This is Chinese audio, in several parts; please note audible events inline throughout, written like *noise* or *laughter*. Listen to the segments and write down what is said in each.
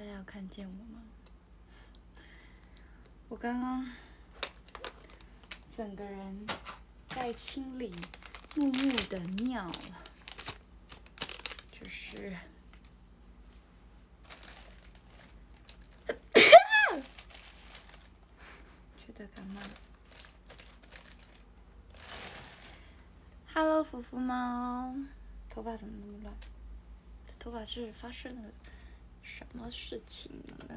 大家有看见我吗？我刚刚整个人在清理木木的尿，就是 *coughs* 觉得感冒。Hello，福福猫，头发怎么那么乱？头发是发生了什么事情呢？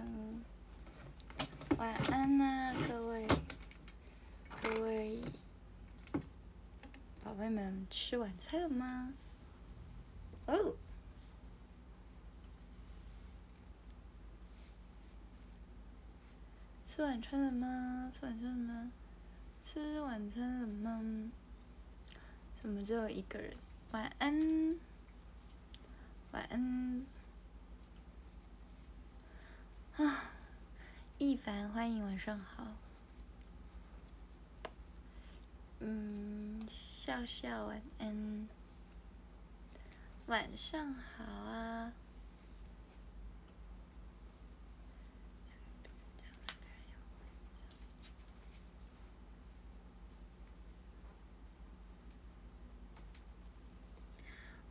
晚安呐、各位，各位宝贝们，吃晚餐了吗？哦，吃晚餐了吗？吃晚餐了吗？吃晚餐了吗？怎么只有一个人？晚安，晚安。啊，*sighs* 一凡，欢迎，晚上好。嗯，笑笑，晚安。晚上好啊。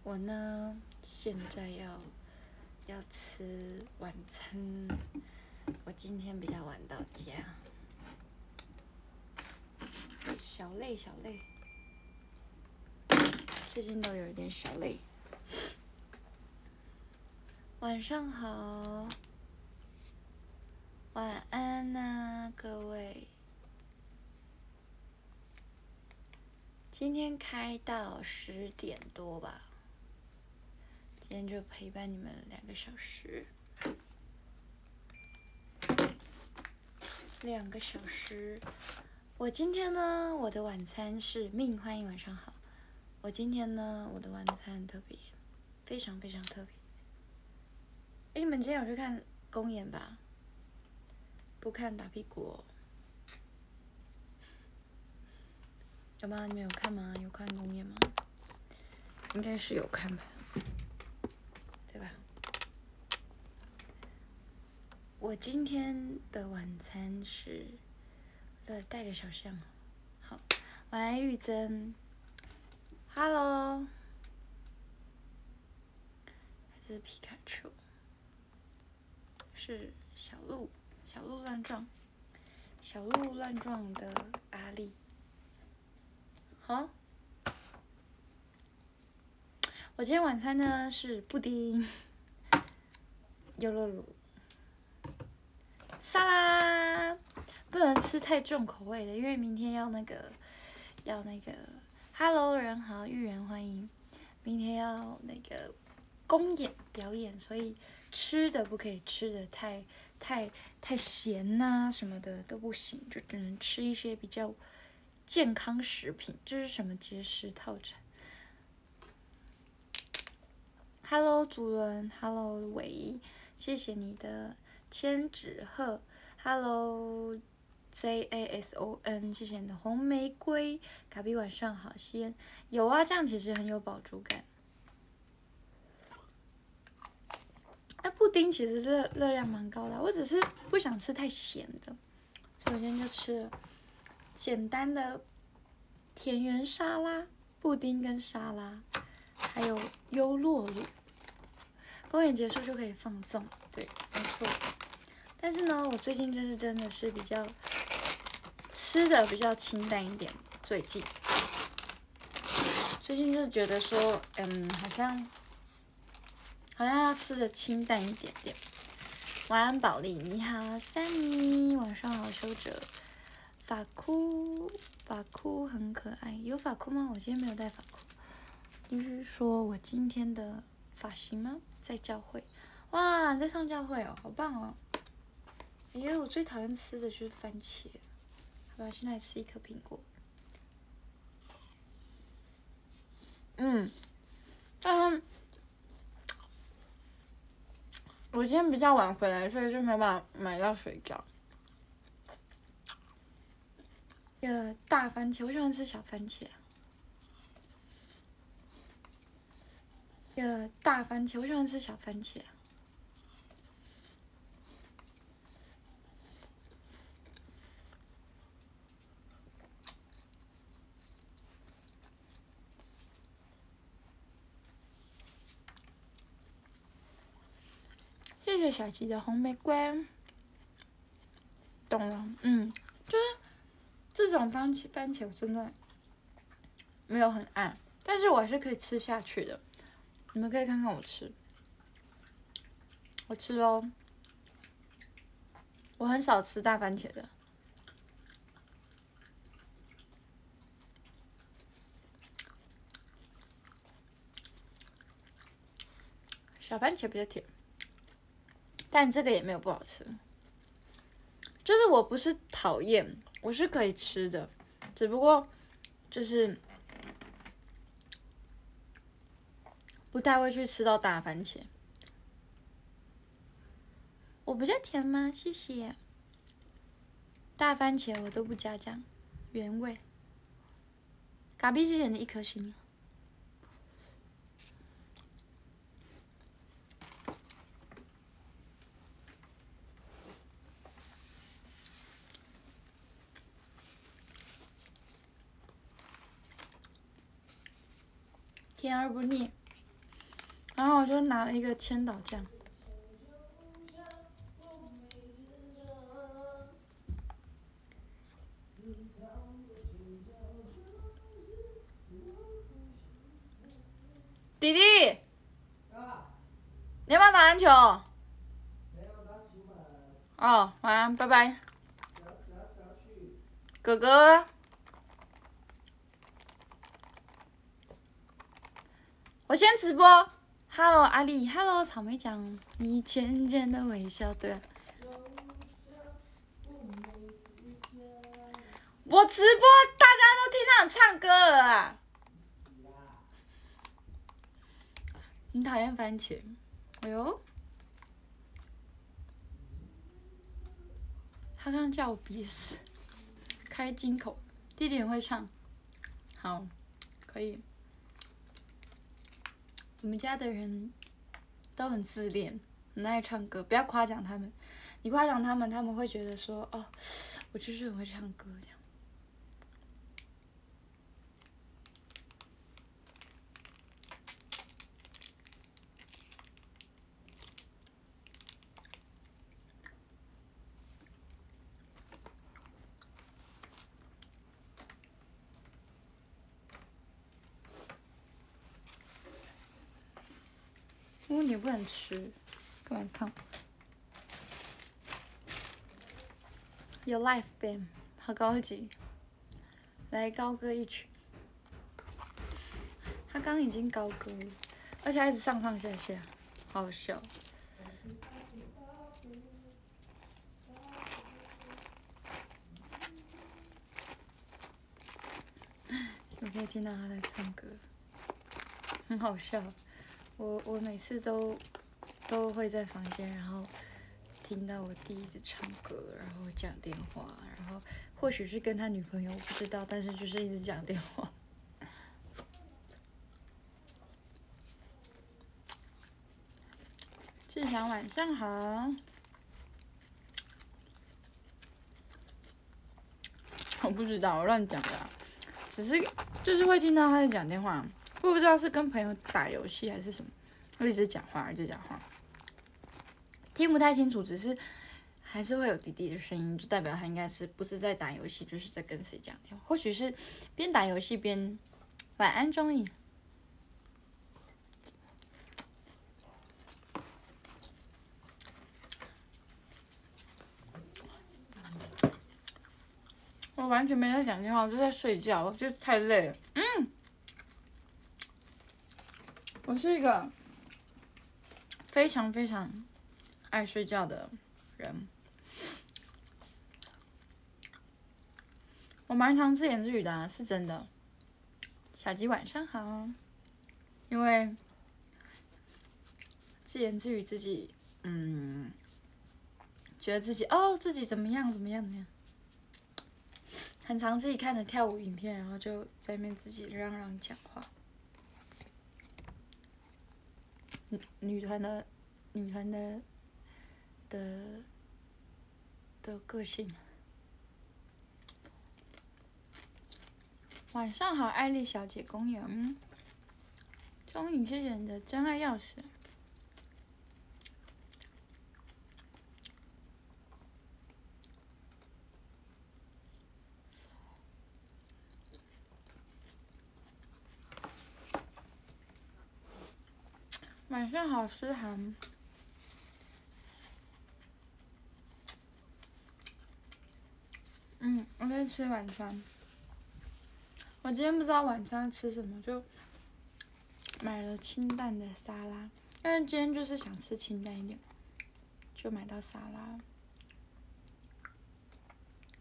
我呢，现在要要吃晚餐。我今天比较晚到家，小累小累，最近都有一点小累。晚上好，晚安呐、各位。今天开到十点多吧，今天就陪伴你们两个小时。两个小时。我今天呢，我的晚餐是命，欢迎晚上好。我今天呢，我的晚餐特别，非常非常特别。哎，你们今天有去看公演吧？不看打屁股、有吗？你们有看吗？有看公演吗？应该是有看吧，对吧？我今天的晚餐是，呃，带个小象。好，晚安玉珍，Hello，还是皮卡丘，是小鹿，小鹿乱撞，小鹿乱撞的阿丽。好，我今天晚餐呢是布丁、*laughs* 优酪乳。沙拉不能吃太重口味的，因为明天要那个要那个，Hello 人好，玉人欢迎，明天要那个公演表演，所以吃的不可以吃的太太太咸呐、什么的都不行，就只能吃一些比较健康食品。这是什么节食套餐？Hello 主人，Hello 伟，谢谢你的。千纸鹤，Hello J A S O N，谢谢你的红玫瑰，卡比晚上好，吸烟有啊，这样其实很有饱足感。哎，布丁其实热热量蛮高的，我只是不想吃太咸的，所以我今天就吃了简单的田园沙拉、布丁跟沙拉，还有优酪乳。公演结束就可以放纵，对，没错。但是呢，我最近就是真的是比较吃的比较清淡一点，最近最近就觉得说，嗯，好像好像要吃的清淡一点点。晚安，宝莉，你好，Sunny，晚上好，修哲，发箍，发箍很可爱，有发箍吗？我今天没有戴发箍，就是说我今天的发型吗？在教会，哇，在上教会哦，好棒哦。因为我最讨厌吃的就是番茄，好吧，现在吃一颗苹果。嗯，嗯，我今天比较晚回来，所以就没办法买到水饺。这个，大番茄，我喜欢吃小番茄。这个大番茄我喜欢吃小番茄。谢谢小琪的红玫瑰。懂了嗯。就是这种番茄番茄我真的没有很爱但是我还是可以吃下去的。你们可以看看我吃，我吃喽。我很少吃大番茄的，小番茄比较甜，但这个也没有不好吃。就是我不是讨厌，我是可以吃的，只不过就是不太会去吃到大番茄。我比较甜吗？谢谢。大番茄我都不加酱，原味。嘎比谢谢你的一颗心。甜而不腻，然后我就拿了一个千岛酱。弟弟，你要不要打篮球？哦，晚安，拜拜。哥哥。我先直播，Hello 阿丽，Hello 草莓酱，你浅浅的微笑，对。我直播，大家都听到你唱歌了啊！你讨厌番茄？哎呦，他刚刚叫我鼻屎，开金口，弟弟很会唱，好，可以。我们家的人都很自恋，很爱唱歌。不要夸奖他们，你夸奖他们，他们会觉得说：“哦，我就是很会唱歌。”这样。也不能吃，干嘛看？有 life band，好高级，来高歌一曲。他刚已经高歌了，而且一直上上下下，好笑。我可以听到他在唱歌，很好笑。我我每次都都会在房间，然后听到我弟一直唱歌，然后讲电话，然后或许是跟他女朋友，我不知道，但是就是一直讲电话。志祥晚上好，我不知道，我乱讲的，只是就是会听到他在讲电话。我不知道是跟朋友打游戏还是什么，我一直讲话，一直讲话，听不太清楚，只是还是会有滴滴的声音，就代表他应该是不是在打游戏，就是在跟谁讲电话，或许是边打游戏边晚安中意。我完全没在讲电话，我就在睡觉，我觉得太累了。嗯。我是一个非常非常爱睡觉的人，我蛮常自言自语的，是真的。小吉晚上好，因为自言自语自己，嗯，觉得自己哦自己怎么样怎么样怎么样，很常自己看着跳舞影片，然后就在那边自己嚷嚷讲话。女团的女团的的的个性。晚上好，爱丽小姐，公园。终于谢谢你的真爱钥匙。晚上好思涵。嗯，我在吃晚餐。我今天不知道晚餐吃什么，就买了清淡的沙拉，因为今天就是想吃清淡一点，就买到沙拉。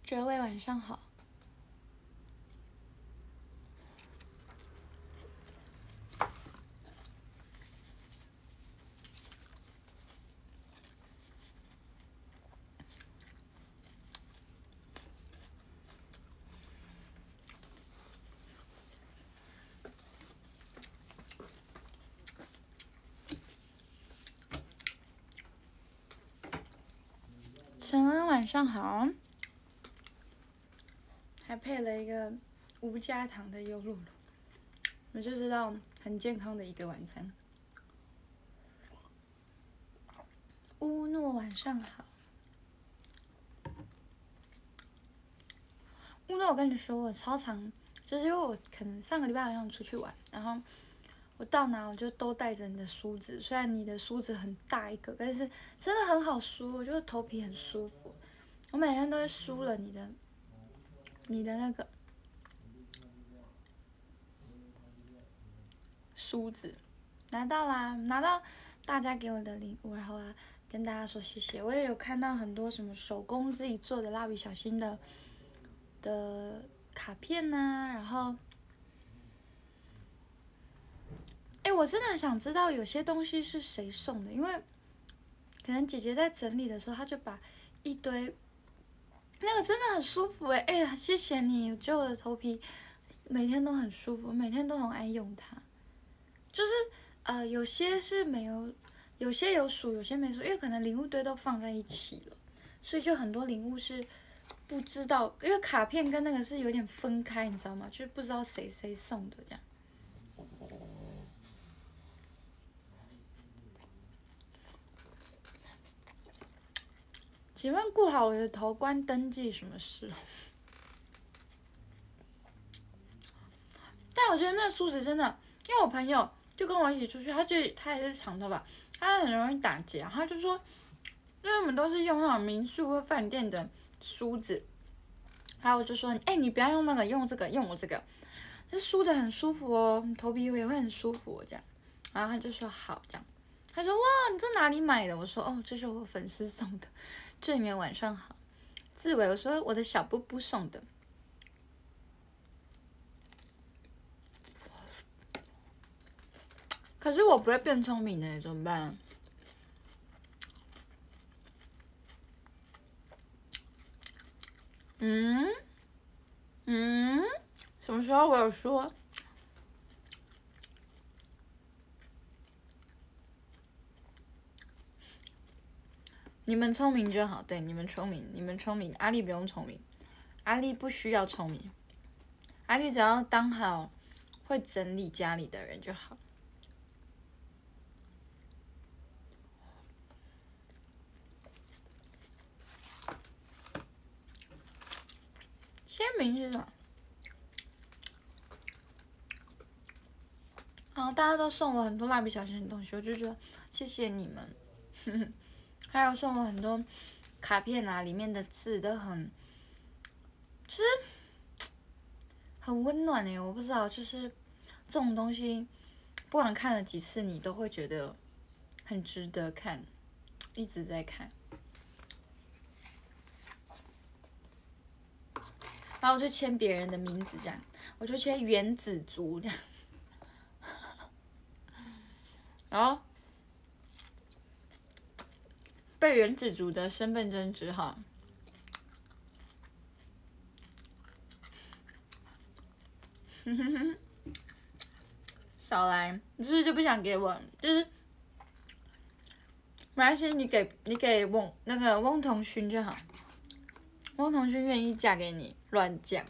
各位晚上好。陈恩晚上好，还配了一个无加糖的优酪乳，我就知道很健康的一个晚餐。乌诺晚上好，乌诺，我跟你说，我超常，就是因为我可能上个礼拜好像出去玩，然后。我到哪我就都带着你的梳子，虽然你的梳子很大一个，但是真的很好梳，我觉得头皮很舒服。我每天都会梳了你的，你的那个梳子，拿到啦，拿到大家给我的礼物，然后啊跟大家说谢谢。我也有看到很多什么手工自己做的蜡笔小新的的卡片呐，然后。哎，我真的想知道有些东西是谁送的，因为可能姐姐在整理的时候，她就把一堆那个真的很舒服哎哎呀，谢谢你，我觉得我的头皮每天都很舒服，每天都很爱用它。就是呃，有些是没有，有些有数，有些没数，因为可能礼物堆都放在一起了，所以就很多礼物是不知道，因为卡片跟那个是有点分开，你知道吗？就是不知道谁谁送的这样。请问顾好我的头关登记什么事？*laughs* 但我觉得那梳子真的，因为我朋友就跟我一起出去，他就他也是长头发，他很容易打结，他就说，因为我们都是用那种民宿或饭店的梳子，然后我就说，哎，你不要用那个，用这个，用我这个，这梳的很舒服哦，头皮也会很舒服这样，然后他就说好这样，他说哇，你在哪里买的？我说哦，这是我粉丝送的。正源晚上好，志伟，我说我的小布布送的，可是我不会变聪明的，怎么办？嗯嗯，什么时候我有说？你们聪明就好，对，你们聪明，你们聪明，阿丽不用聪明，阿丽不需要聪明，阿丽只要当好会整理家里的人就好。签名是什么？然后大家都送我很多蜡笔小新的东西，我就觉得谢谢你们。哼哼还有送我很多卡片啊，里面的字都很，就是很温暖哎，我不知道，就是这种东西，不管看了几次，你都会觉得很值得看，一直在看。然后我就签别人的名字这样，我就签原子族这样，*laughs* 然后。被原子族的身份证字号，*laughs* 少来，你是不是就不想给我？就是，没关系，你给你给翁那个翁同勋就好，翁同勋愿意嫁给你，乱讲。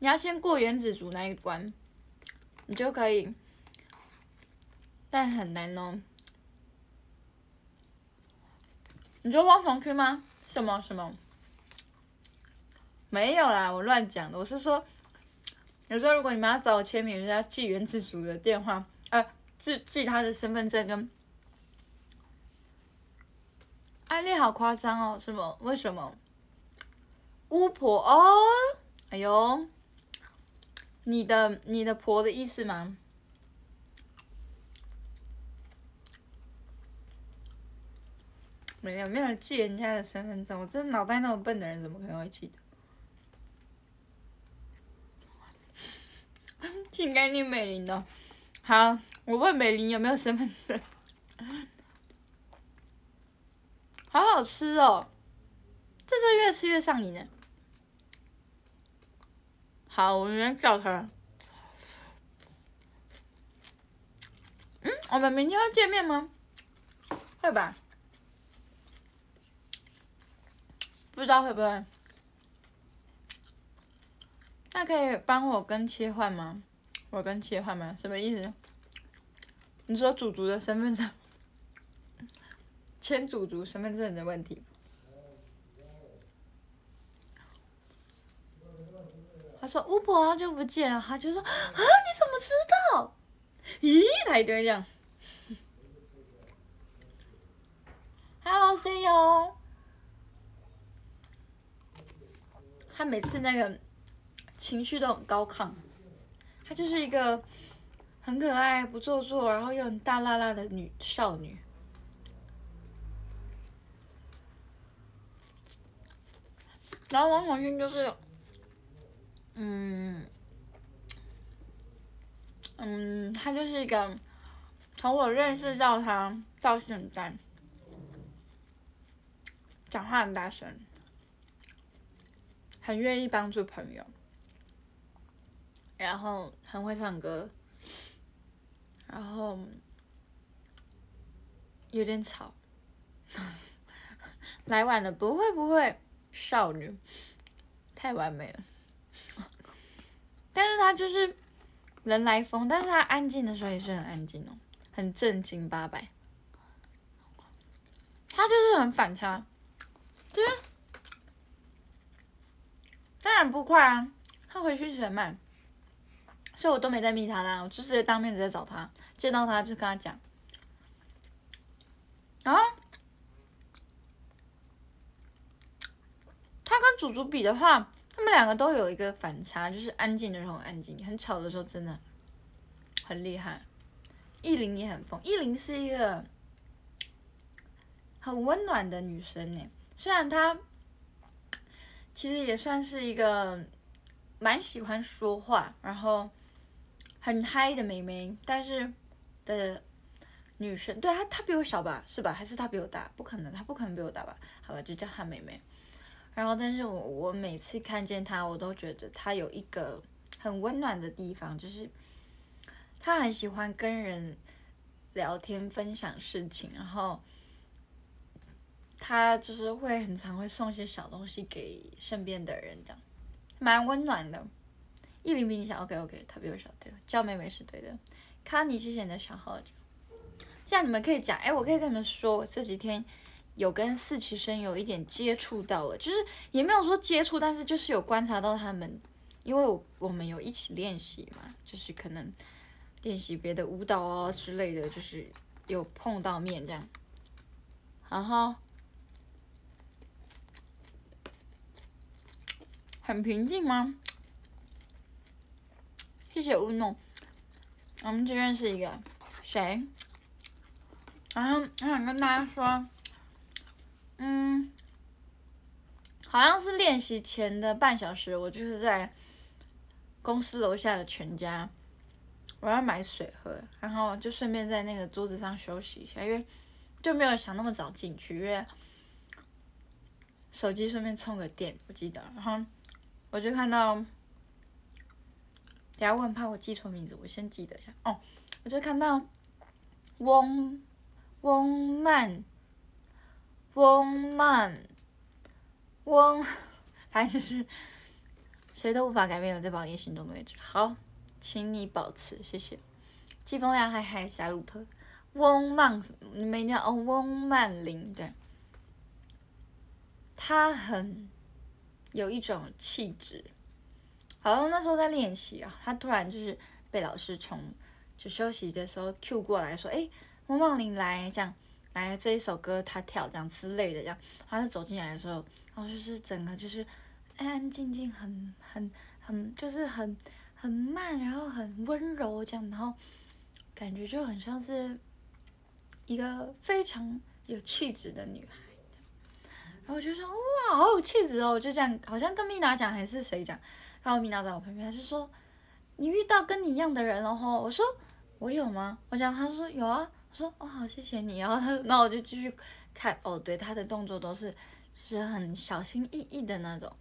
你要先过原子族那一关，你就可以，但很难哦。你说汪同勋吗？什么什么？没有啦，我乱讲的。我是说，有时候如果你们要找我签名，就是要寄原自属的电话，呃，寄寄他的身份证跟。艾丽好夸张哦，什么？为什么？巫婆哦，哎呦，你的你的婆的意思吗？没有没有人记人家的身份证，我这脑袋那么笨的人，怎么可能会记得？请给你美玲的。好，我问美玲有没有身份证。好好吃哦，这是越吃越上瘾呢。好，我明天叫他。嗯，我们明天会见面吗？会吧。不知道会不会？那可以帮我跟切换吗？我跟切换吗？什么意思？你说祖族的身份证，签祖族身份证的问题。说巫婆好久不见了，他就说啊，你怎么知道？咦，他一堆这样。Hello，C U。他每次那个情绪都很高亢，她就是一个很可爱、不做作，然后又很大辣辣的女少女。然后王广勋就是，嗯，嗯，他就是一个从我认识到他到现在，讲话很大声。很愿意帮助朋友，然后很会唱歌，然后有点吵，*laughs* 来晚了不会不会，少女太完美了，但是他就是人来疯，但是他安静的时候也是很安静哦，很正经八百，他就是很反差，对。当然不快啊，他回去很慢，所以我都没在密他啦，我就直接当面直接找他，见到他就跟他讲。啊，他跟祖祖比的话，他们两个都有一个反差，就是安静的时候很安静，很吵的时候真的很厉害。艺林也很疯，艺林是一个很温暖的女生呢，虽然她。其实也算是一个蛮喜欢说话，然后很嗨的妹妹，但是的女生，对她，她比我小吧，是吧？还是她比我大？不可能，她不可能比我大吧？好吧，就叫她妹妹。然后，但是我我每次看见他，我都觉得他有一个很温暖的地方，就是他很喜欢跟人聊天、分享事情，然后。他就是会很常会送些小东西给身边的人，这样蛮温暖的。一零比你小，OK OK，他比我小，对，叫妹妹是对的。康妮，谢谢你的小号。这样你们可以讲，哎，我可以跟你们说，我这几天有跟四期生有一点接触到了，就是也没有说接触，但是就是有观察到他们，因为我我们有一起练习嘛，就是可能练习别的舞蹈啊之类的，就是有碰到面这样，然后。很平静吗？谢谢乌弄。我们这边是一个谁？然后我想跟大家说，嗯，好像是练习前的半小时，我就是在公司楼下的全家，我要买水喝，然后就顺便在那个桌子上休息一下，因为就没有想那么早进去，因为手机顺便充个电，我记得，然后。我就看到，等下我很怕我记错名字，我先记得一下哦。我就看到翁翁曼翁曼翁，反正就是谁都无法改变我在保研行动的位置。好，请你保持，谢谢。季风亮，嗨嗨，夏鲁特，翁曼，你没念哦，翁曼玲，对，他很。有一种气质。好像那时候在练习啊，他突然就是被老师从就休息的时候 Q 过来说：“哎，孟梦玲来这样，来这一首歌他跳这样之类的这样。”他就走进来的时候，然后就是整个就是安安静静，很很很就是很很慢，然后很温柔这样，然后感觉就很像是一个非常有气质的女孩。然后我就说：“哇，好有气质哦！”就这样，好像跟米娜讲还是谁讲。然后米娜在我旁边，他就说：“你遇到跟你一样的人了吼。”我说：“我有吗？”我讲，他说：“有啊。”我说：“哦，好，谢谢你。” *laughs* 然后他，那我就继续看。哦，对，他的动作都是是很小心翼翼的那种。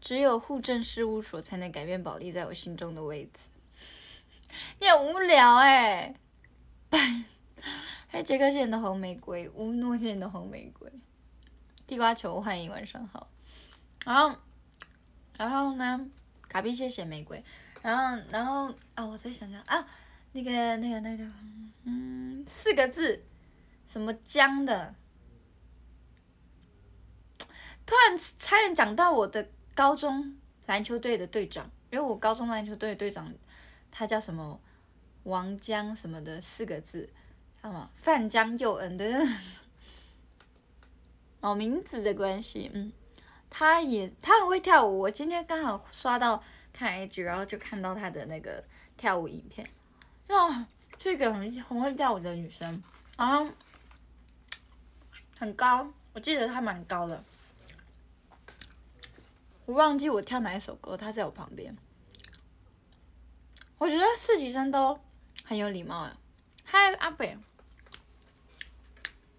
只有户政事务所才能改变保利在我心中的位置。*laughs* 你很无聊哎！嘿，*laughs* 杰克线的红玫瑰，乌诺线的红玫瑰，地瓜球，欢迎晚上好。然后，然后呢？卡比谢谢玫瑰。然后，然后啊，我再想想啊，那个、那个、那个，嗯，四个字，什么江的？突然差点讲到我的高中篮球队的队长，因为我高中篮球队的队长他叫什么王江什么的，四个字，什么范江佑恩的。哦，名字的关系，嗯。他也他很会跳舞，我今天刚好刷到看 A G，然后就看到他的那个跳舞影片，哦，这个很很会跳舞的女生，然后很高，我记得她蛮高的，我忘记我跳哪一首歌，她在我旁边，我觉得实习生都很有礼貌呀，嗨阿北，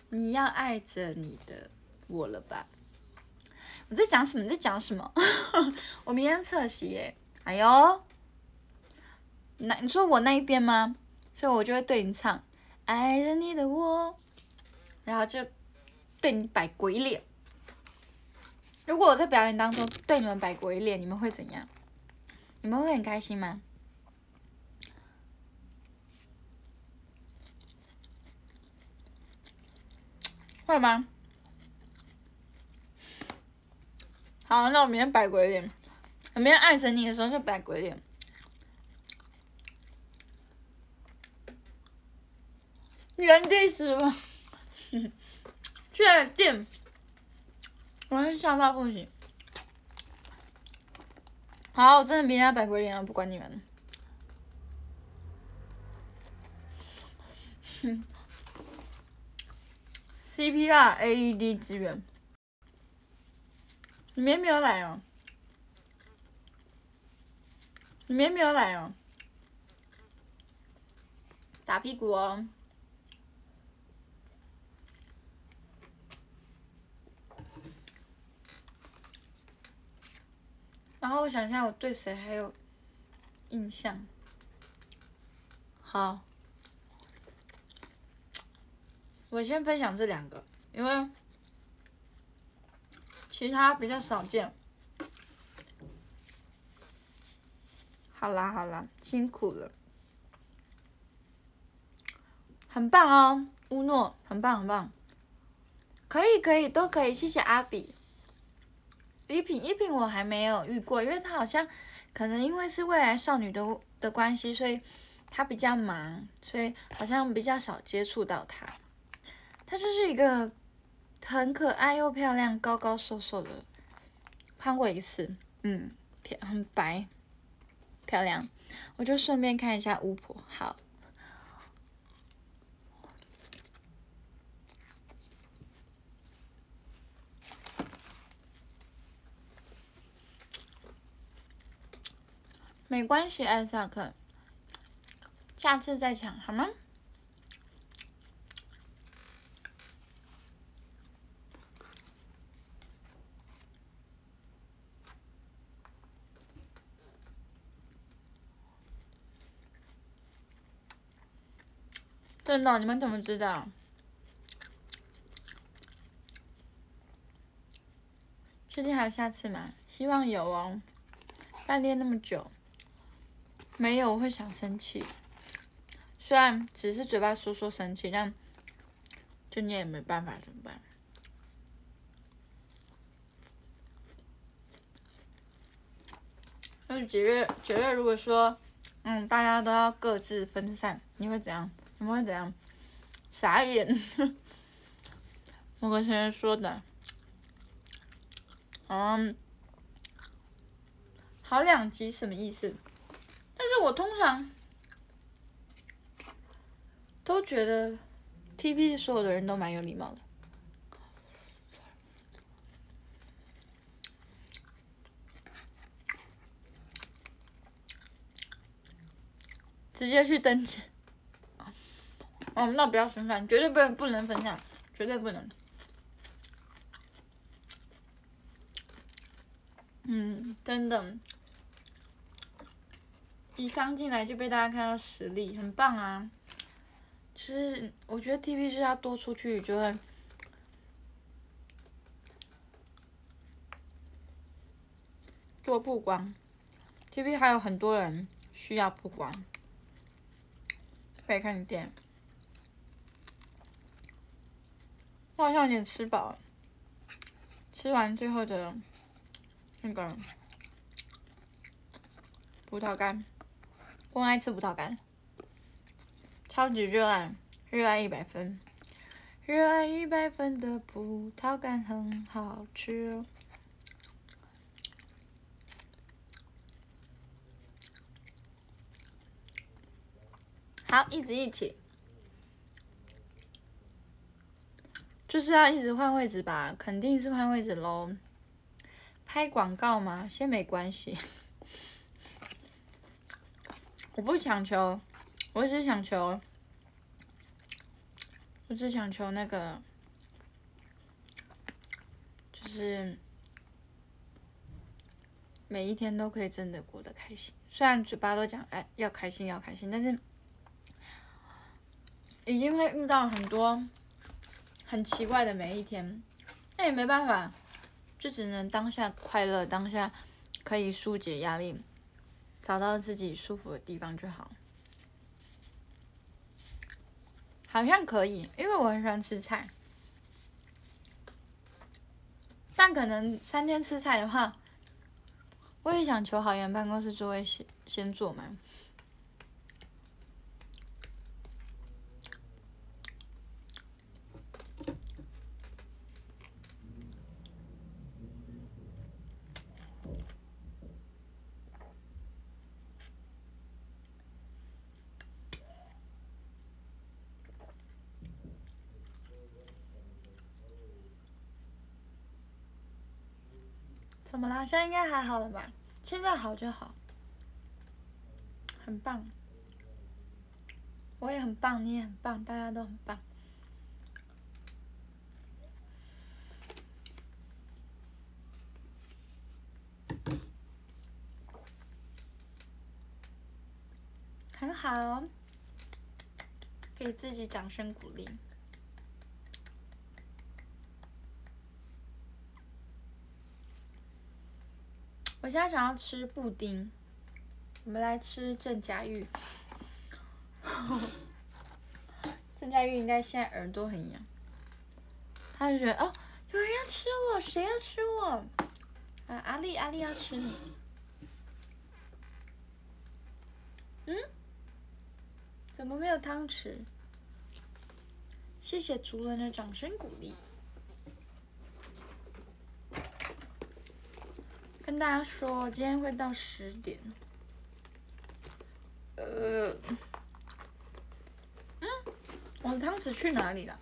你要爱着你的我了吧？*laughs* 我在讲什么？在讲什么？*laughs* 我明天测习耶！*laughs* 哎呦，那你说我那一边吗？所以我就会对你唱《爱着你的我》，然后就对你摆鬼脸。如果我在表演当中对你们摆鬼脸，你们会怎样？你们会很开心吗？会吗？好，那我明天摆鬼脸。我明天爱着你的时候就摆鬼脸。原地死亡，确定。我是吓到不行。好，我真的明天摆鬼脸了，不管你们了。CPR AED 支援。你明天没有来哦，你明天没有来哦，打屁股哦。然后我想一下，我对谁还有印象？好，我先分享这两个，因为。其他比较少见。好啦好啦，辛苦了，很棒哦，乌诺，很棒很棒，可以可以都可以，谢谢阿比。一品一品我还没有遇过，因为他好像可能因为是未来少女的的关系，所以他比较忙，所以好像比较少接触到他。他就是一个。很可爱又漂亮，高高瘦瘦的，看过一次，嗯，漂很白，漂亮。我就顺便看一下巫婆，好。没关系，艾萨克，下次再抢好吗？真的？你们怎么知道？确定还有下次吗？希望有哦。半练那么久，没有，我会想生气。虽然只是嘴巴说说生气，但就你也没办法，怎么办？那九月九月，如果说嗯，大家都要各自分散，你会怎样？你们会怎样？傻眼。*laughs* 我跟先生说的，嗯，好两集什么意思？我通常都觉得 TP 所有的人都蛮有礼貌的。直接去登记。哦，那不要分享，绝对不不能分享，绝对不能。嗯，真的，一刚进来就被大家看到实力，很棒啊！就是我觉得 TP 是要多出去就会多曝光，TP 还有很多人需要曝光。可以看电影。我好像有点吃饱，吃完最后的那个葡萄干，我爱吃葡萄干，超级热爱，热爱一百分，热爱一百分的葡萄干很好吃。好，一直一起，就是要一直换位置吧？肯定是换位置喽。拍广告吗？先没关系，我不强求，我只想求，我只想求那个，就是每一天都可以真的过得开心。虽然嘴巴都讲哎要开心要开心，但是。已经会遇到很多很奇怪的每一天，那也没办法，就只能当下快乐，当下可以疏解压力，找到自己舒服的地方就好。好像可以，因为我很喜欢吃菜，但可能三天吃菜的话，我也想求好言办公室座位先先坐嘛。怎么啦？现在应该还好了吧？现在好就好，很棒，我也很棒，你也很棒，大家都很棒。很好，给自己掌声鼓励。我现在想要吃布丁，我们来吃郑佳玉。*laughs* 郑佳玉应该现在耳朵很痒，他就觉得哦，有人要吃我，谁要吃我？啊，阿丽，阿丽要吃你。嗯？怎么没有汤匙？谢谢族人的掌声鼓励。跟大家说，今天会到十点。呃，嗯，我的汤匙去哪里了？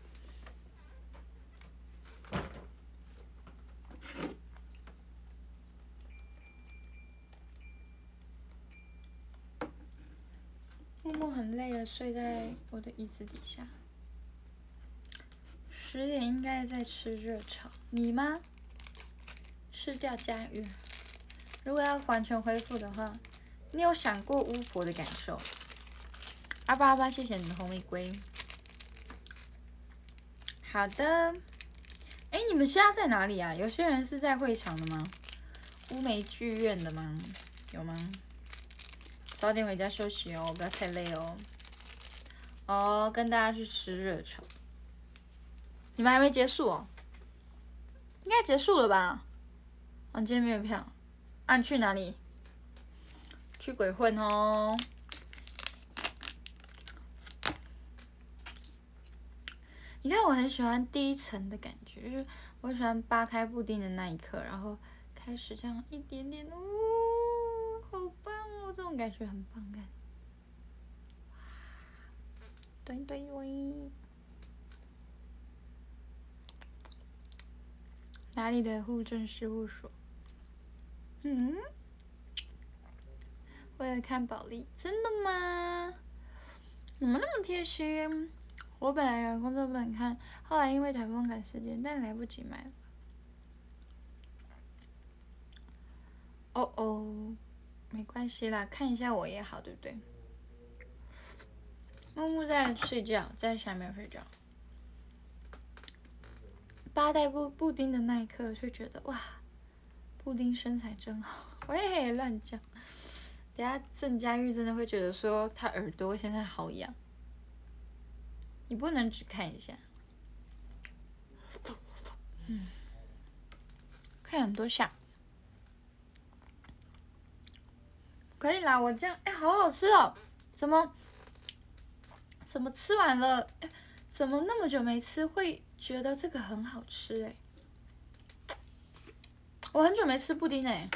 默默很累了，睡在我的椅子底下。十点应该在吃热炒，你吗？吃掉佳玉。如果要完全恢复的话，你有想过巫婆的感受？阿巴阿巴，谢谢你的红玫瑰。好的，哎，你们现在在哪里啊？有些人是在会场的吗？乌梅剧院的吗？有吗？早点回家休息哦，不要太累哦。哦，跟大家去吃热炒。你们还没结束哦？应该结束了吧？啊，今天没有票。啊，去哪里？去鬼混哦。你看，我很喜欢第一层的感觉，就是我喜欢扒开布丁的那一刻，然后开始这样一点点，哦，好棒哦，这种感觉很棒，看，对对对，哪里的户政事务所？嗯？为了看宝莉，真的吗？怎么那么贴心？我本来有工作本看，后来因为台风赶时间，但来不及买了。哦哦，没关系啦，看一下我也好，对不对？木木在睡觉，在下面睡觉。八代布布丁的那一刻，就觉得哇，布丁身材真好。*laughs* 喂，乱讲。等下郑佳玉真的会觉得说他耳朵现在好痒。你不能只看一下，嗯，看很多下，可以啦。我这样，哎，好好吃哦！怎么，怎么吃完了？哎，怎么那么久没吃，会觉得这个很好吃？哎，我很久没吃布丁哎。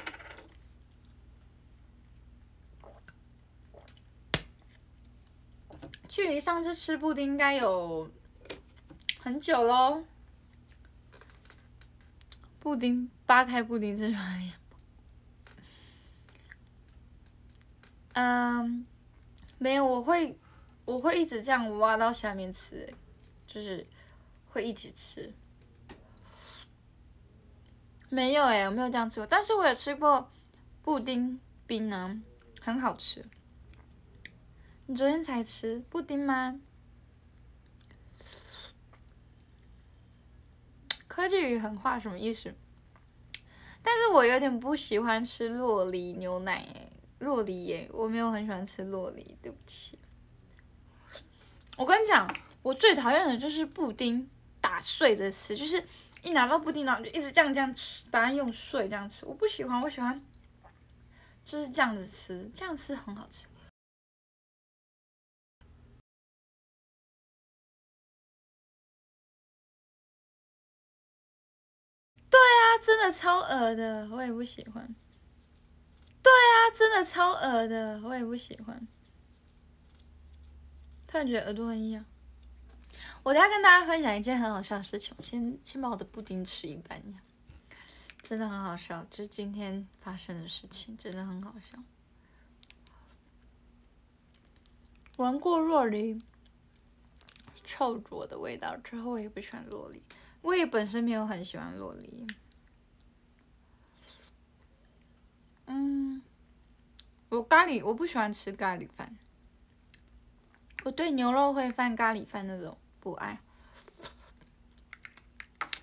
距离上次吃布丁应该有很久喽。布丁扒开布丁吃出来，嗯，没有，我会我会一直这样挖到下面吃，就是会一直吃。没有哎，我没有这样吃过，但是我有吃过布丁冰呢，很好吃。你昨天才吃布丁吗？科技与狠话什么意思？但是我有点不喜欢吃洛梨牛奶，洛梨耶，我没有很喜欢吃洛梨，对不起。我跟你讲，我最讨厌的就是布丁打碎的吃，就是一拿到布丁然后就一直这样这样吃，把它用碎这样吃，我不喜欢，我喜欢就是这样子吃，这样吃很好吃。对啊，真的超恶的，我也不喜欢。对啊，真的超恶的，我也不喜欢。突然觉得耳朵很痒。我等下跟大家分享一件很好笑的事情，我先先把我的布丁吃一半呀，真的很好笑，就是今天发生的事情，真的很好笑。闻过洛梨臭浊的味道之后，我也不喜欢洛梨。我也本身没有很喜欢洛梨，嗯，我咖喱我不喜欢吃咖喱饭，我对牛肉烩饭、咖喱饭那种不爱，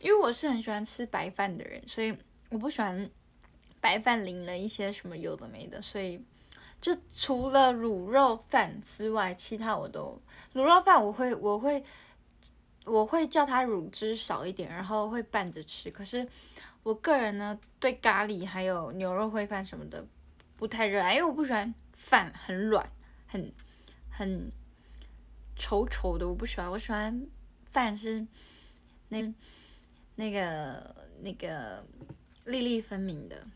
因为我是很喜欢吃白饭的人，所以我不喜欢白饭淋了一些什么有的没的，所以就除了卤肉饭之外，其他我都卤肉饭我会我会。我会叫它乳汁少一点，然后会拌着吃。可是我个人呢，对咖喱还有牛肉烩饭什么的不太热爱，因为我不喜欢饭很软、很很稠稠的，我不喜欢。我喜欢饭是那那个那个粒粒分明的。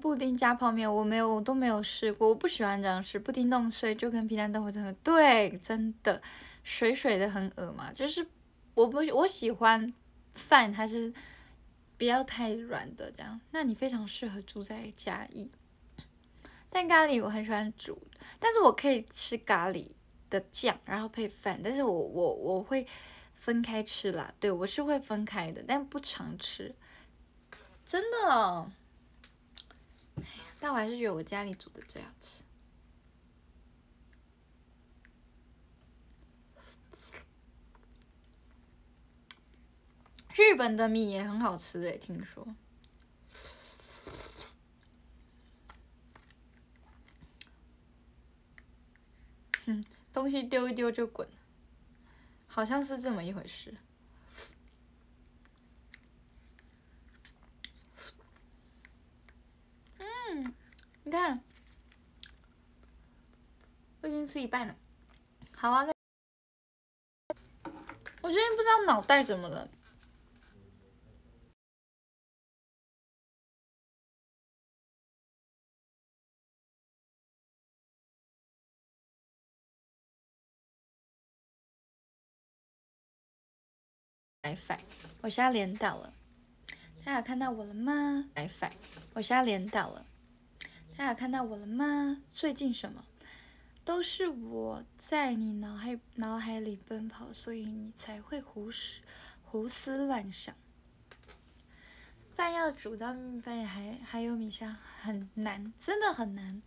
布丁加泡面，我没有，我都没有试过。我不喜欢这样吃，布丁弄碎就跟皮蛋豆腐真的对，真的。水水的很恶嘛，就是我不我喜欢饭，它是不要太软的这样。那你非常适合住在嘉义。但咖喱我很喜欢煮，但是我可以吃咖喱的酱，然后配饭。但是我我我会分开吃啦，对我是会分开的，但不常吃。真的哦，但我还是觉得我家里煮的最好吃。日本的米也很好吃诶，听说。哼，东西丢一丢就滚，好像是这么一回事。嗯，你看，我已经吃一半了。好啊，我最近不知道脑袋怎么了。WiFi，我现在连到了，大家看到我了吗？WiFi，我现在连到了，大家看到我了吗？最近什么？都是我在你脑海脑海里奔跑，所以你才会胡思胡思乱想。饭要煮到米饭还还有米香，很难，真的很难。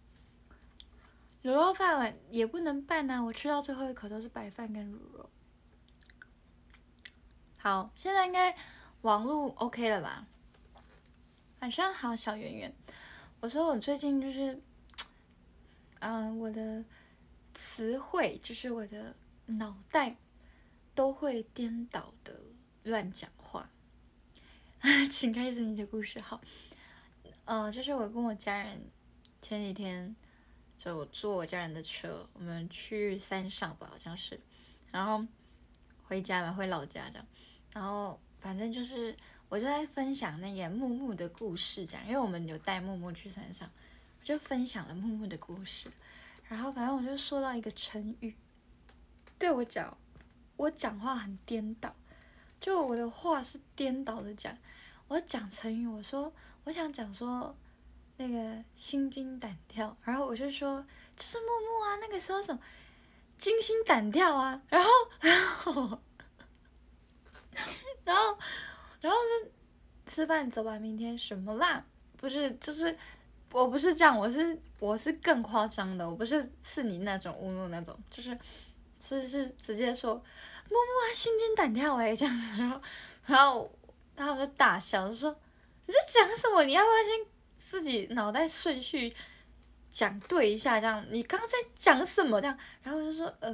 卤肉饭也不能拌啊，我吃到最后一口都是白饭跟卤肉。好，现在应该网络 OK 了吧？晚上好，小圆圆。我说我最近就是，嗯，我的词汇就是我的脑袋都会颠倒的乱讲话。*laughs* 请开始你的故事。好，呃，就是我跟我家人前几天就坐我家人的车，我们去山上吧，好像是，然后回家嘛，回老家这样。然后反正就是，我就在分享那个木木的故事，这样，因为我们有带木木去山上，我就分享了木木的故事。然后反正我就说到一个成语，对我讲，我讲话很颠倒，就我的话是颠倒的讲。我讲成语，我说我想讲说那个心惊胆跳，然后我就说就是木木啊，那个时候什么惊心胆跳啊，然后 *laughs* 然后。*laughs* 然后，然后就吃饭走吧，明天什么啦？不是，就是我不是这样，我是我是更夸张的，我不是是你那种侮辱那种，就是是是直接说木木啊，心惊胆跳哎这样子，*laughs* 然后然后他们就大笑，就说你在讲什么？你要不要先自己脑袋顺序讲对一下？这样你刚刚在讲什么？这样，然后我就说呃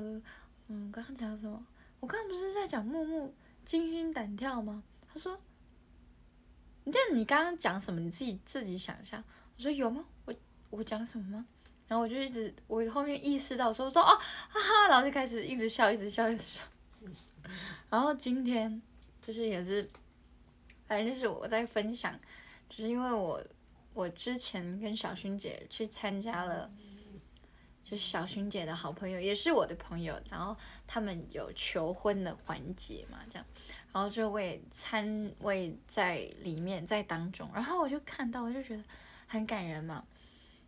嗯，刚刚讲什么？我刚刚不是在讲木木。惊心胆跳吗？他说：“那你刚刚讲什么？你自己自己想一下。”我说：“有吗？我我讲什么吗？”然后我就一直我后面意识到说：“我说哦，哈哈！”然后就开始一直笑，一直笑，一直笑。*laughs* 然后今天就是也是，反正就是我在分享，就是因为我我之前跟小薰姐去参加了。就是小薰姐的好朋友，也是我的朋友，然后他们有求婚的环节嘛，这样，然后就会参位在里面，在当中，然后我就看到，我就觉得很感人嘛，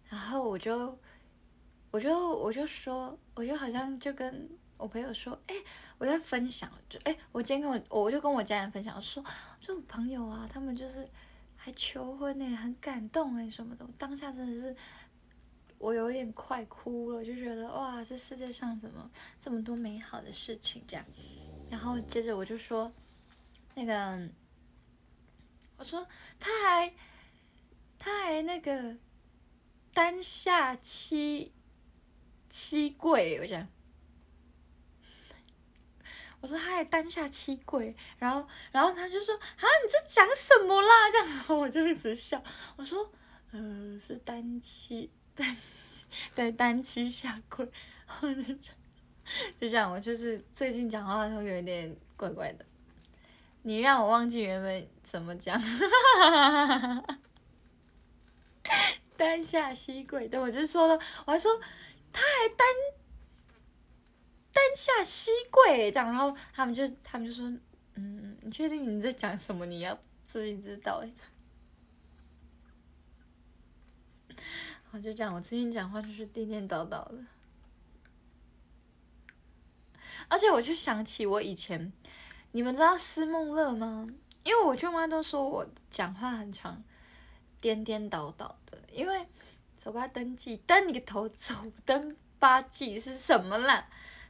然后我就，我就我就说，我就好像就跟我朋友说，哎，我在分享，就哎，我今天跟我，我就跟我家人分享，说，就朋友啊，他们就是还求婚呢，很感动哎什么的，当下真的是。我有点快哭了，就觉得哇，这世界上怎么这么多美好的事情这样？然后接着我就说，那个，我说他还他还那个单下七七跪，我讲，我说他还单下七跪，然后然后他就说啊，你在讲什么啦？这样，然后我就一直笑，我说，呃，是单七。单对单膝下跪，我就这样，就这样。我就是最近讲话的时候有一点怪怪的，你让我忘记原本怎么讲。单下膝跪，对，我就说了，我还说他还单单下膝跪这样，然后他们就他们就说，嗯，你确定你在讲什么？你要自己知道。就这样，我最近讲话就是颠颠倒倒的，而且我就想起我以前，你们知道施梦乐吗？因为我舅妈都说我讲话很长，颠颠倒倒的。因为走吧登记，登你个头，走登八记是什么啦？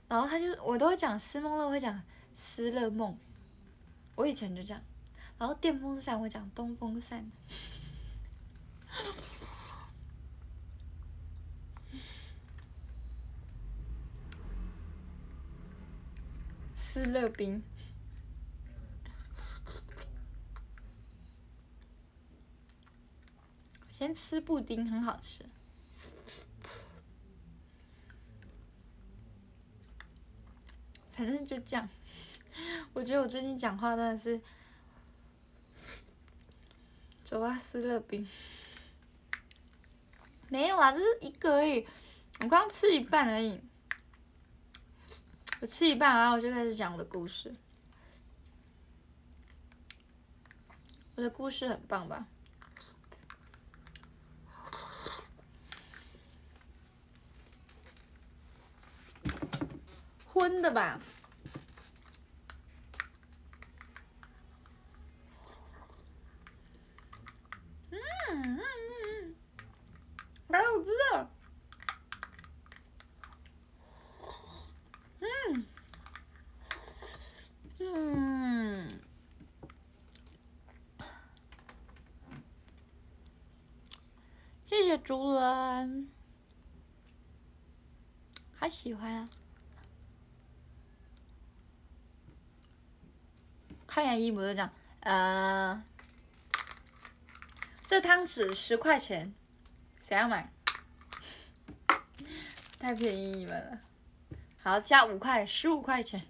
然后他就我都会讲施梦乐，会讲施乐梦，我以前就这样。然后电风扇会讲东风扇。斯乐冰，先吃布丁，很好吃。反正就这样，*laughs* 我觉得我最近讲话真的是。走吧，斯乐冰。没有啊，只是一个而已。我刚刚吃一半而已。吃一半，然后我就开始讲我的故事。我的故事很棒吧？荤的吧？嗯嗯嗯，蛮好吃的。嗯嗯，谢谢主人，还喜欢啊。看一眼衣服就讲，呃，这汤匙十块钱，谁要买？*laughs* 太便宜你们了，好加五块，十五块钱。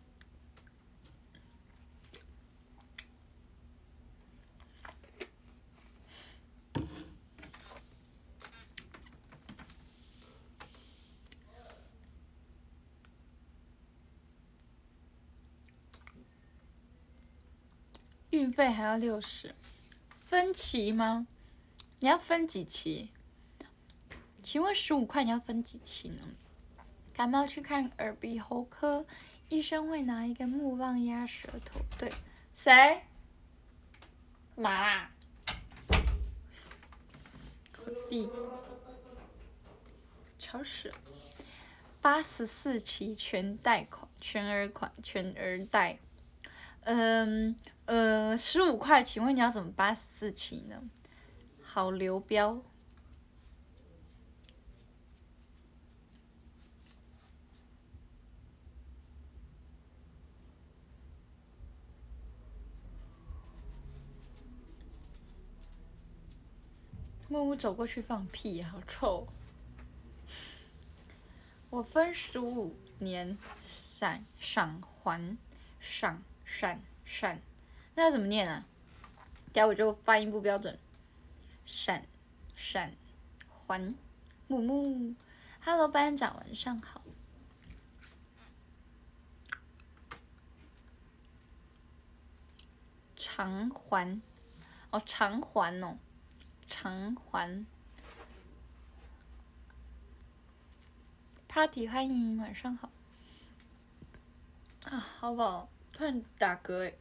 运费还要六十，分期吗？你要分几期？请问十五块你要分几期呢？感冒去看耳鼻喉科，医生会拿一个木棒压舌头。对，谁？干嘛啦？何必？超市，八十四期全贷款，全额款，全额贷。嗯。呃，十五块，请问你要怎么八十四期呢？好流标。木木走过去放屁，好臭！我分十五年闪赏还赏闪闪。那要怎么念啊？等下我就发音不标准。闪闪环木木，Hello 班长晚上好。偿还，哦偿还哦，偿还。Party 欢迎晚上好。啊，好饱，突然打嗝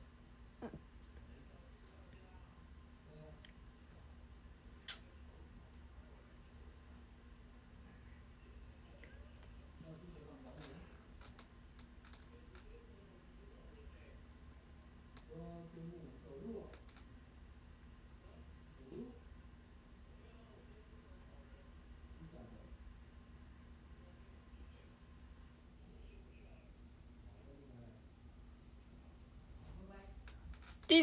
弟，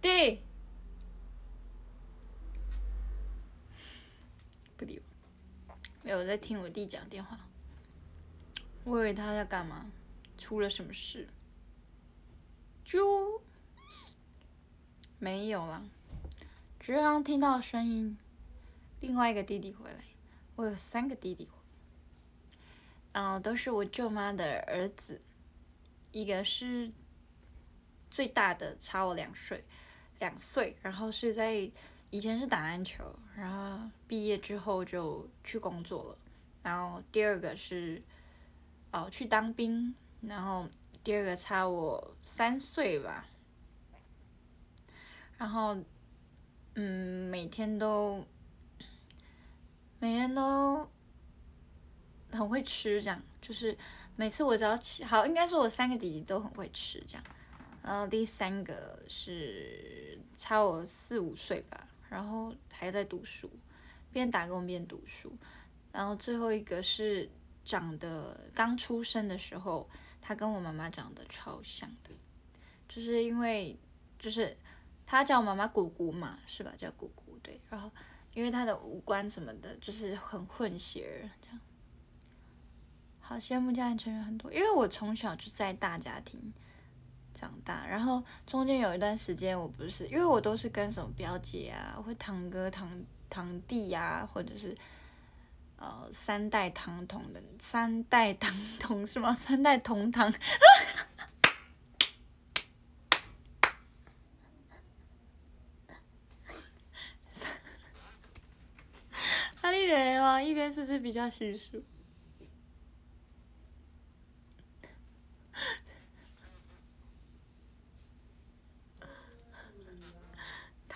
弟，不理我，没有在听我弟讲电话。我以为他在干嘛，出了什么事？就没有了，只是刚听到声音。另外一个弟弟回来，我有三个弟弟，然后都是我舅妈的儿子。一个是最大的，差我两岁，两岁，然后是在以前是打篮球，然后毕业之后就去工作了。然后第二个是哦去当兵，然后第二个差我三岁吧。然后嗯，每天都每天都很会吃，这样就是。每次我只要起好，应该说我三个弟弟都很会吃这样，然后第三个是差我四五岁吧，然后还在读书，边打工边读书，然后最后一个是长得刚出生的时候，他跟我妈妈长得超像的，就是因为就是他叫我妈妈姑姑嘛，是吧？叫姑姑对，然后因为他的五官什么的，就是很混血这样。好羡慕家庭成员很多，因为我从小就在大家庭长大，然后中间有一段时间我不是，因为我都是跟什么表姐啊，或堂哥、堂堂弟呀、或者是呃三代堂同的三代堂同是吗？三代同堂。哪里人啊？一边是不是比较稀疏？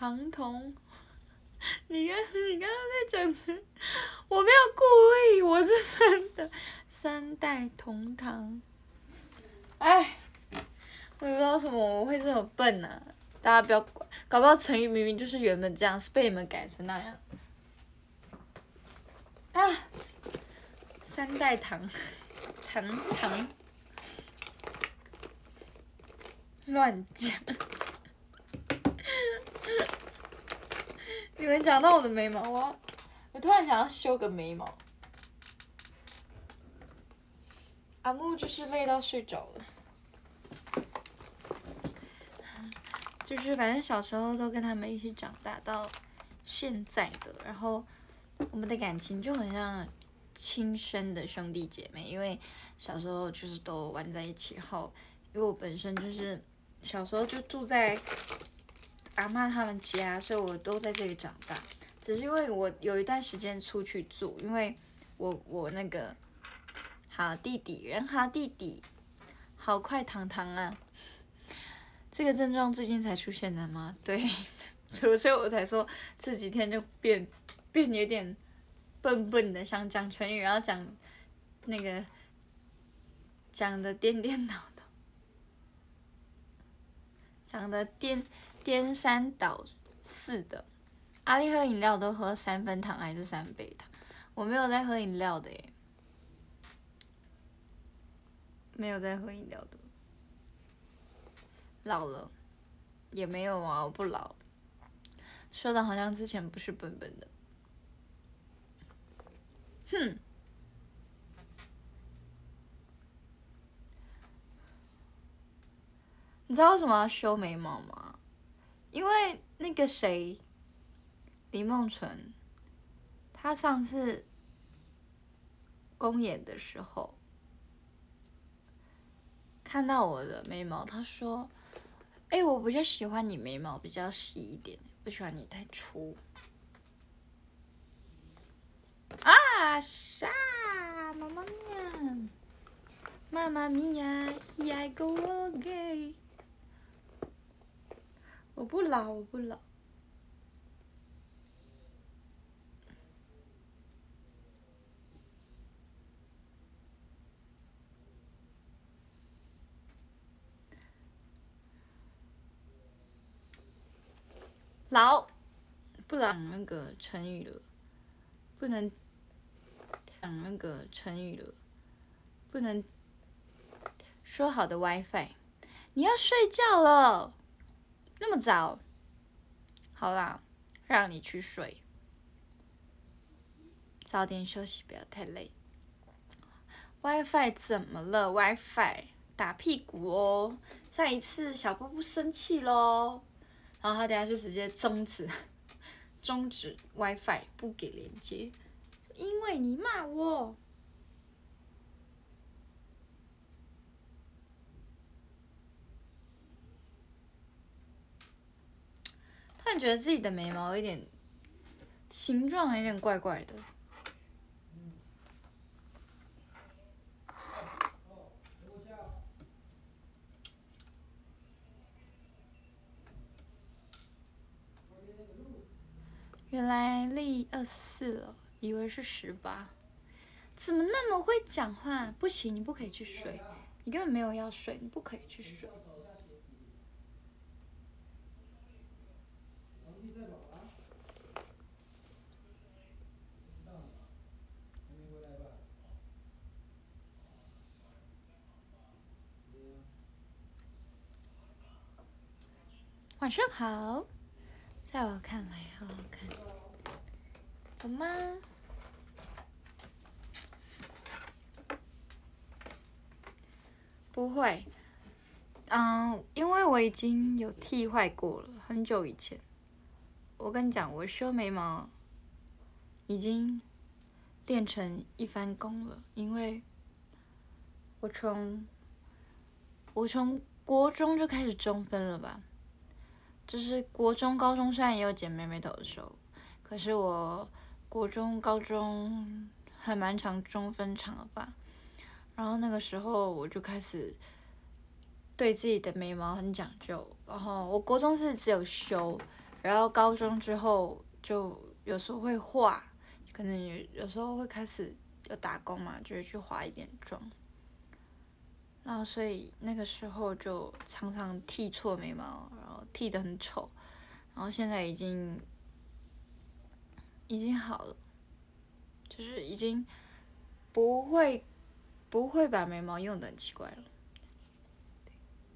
唐同，*laughs* 你刚你刚刚在讲什么？我没有故意，我是真的。三代同堂，哎，我也不知道为什么我会这么笨呢、大家不要管，搞不好成语明明就是原本这样，是被你们改成那样。啊，三代堂，堂堂，乱讲。你们讲到我的眉毛啊，我突然想要修个眉毛。阿木就是累到睡着了，就是反正小时候都跟他们一起长大到现在的，然后我们的感情就很像亲生的兄弟姐妹，因为小时候就是都玩在一起，后因为我本身就是小时候就住在阿嬷他们家，所以我都在这里长大。只是因为我有一段时间出去住，因为我我那个好弟弟，人好弟弟，好快糖糖啊！这个症状最近才出现的吗？*laughs* 对，所以所以我才说这几天就变变有点笨笨的，想讲成语，然后讲那个讲的颠颠倒倒，讲的颠颠三倒四的。阿丽喝饮料都喝三分糖还是三倍糖？我没有在喝饮料的耶，没有在喝饮料的。老了，也没有啊，我不老。说的好像之前不是笨笨的。哼。你知道为什么要修眉毛吗？因为那个谁。李梦纯，她上次公演的时候看到我的眉毛，她说：“哎，我比较喜欢你眉毛比较细一点，不喜欢你太粗。”啊，啥？妈妈咪呀！妈妈咪呀！Here I go again。我不老，我不老。老，不讲那个成语了，不能讲那个成语了，不能说好的 WiFi，你要睡觉了，那么早，好啦，让你去睡，早点休息，不要太累。WiFi 怎么了？WiFi 打屁股哦，上一次小布布生气喽。然后他等下就直接终止，终止 WiFi 不给连接，因为你骂我。然觉得自己的眉毛有点形状有点怪怪的。原来历二十四了，以为是十八，怎么那么会讲话？不行，你不可以去睡，你根本没有要睡，你不可以去睡。晚上好，在我看来很好看，好吗？不会，嗯，因为我已经有剃坏过了，很久以前。我跟你讲，我修眉毛已经练成一番功了，因为我从我从国中就开始中分了吧，就是国中、高中虽然也有剪妹妹头的时候，可是我国中、高中还蛮长中分长发。然后那个时候我就开始对自己的眉毛很讲究，然后我国中是只有修，然后高中之后就有时候会化，可能有有时候会开始有打工嘛，就会去化一点妆，然后所以那个时候就常常剃错眉毛，然剃的很丑，然后现在已经已经好了，就是已经不会。不会把眉毛用的很奇怪了，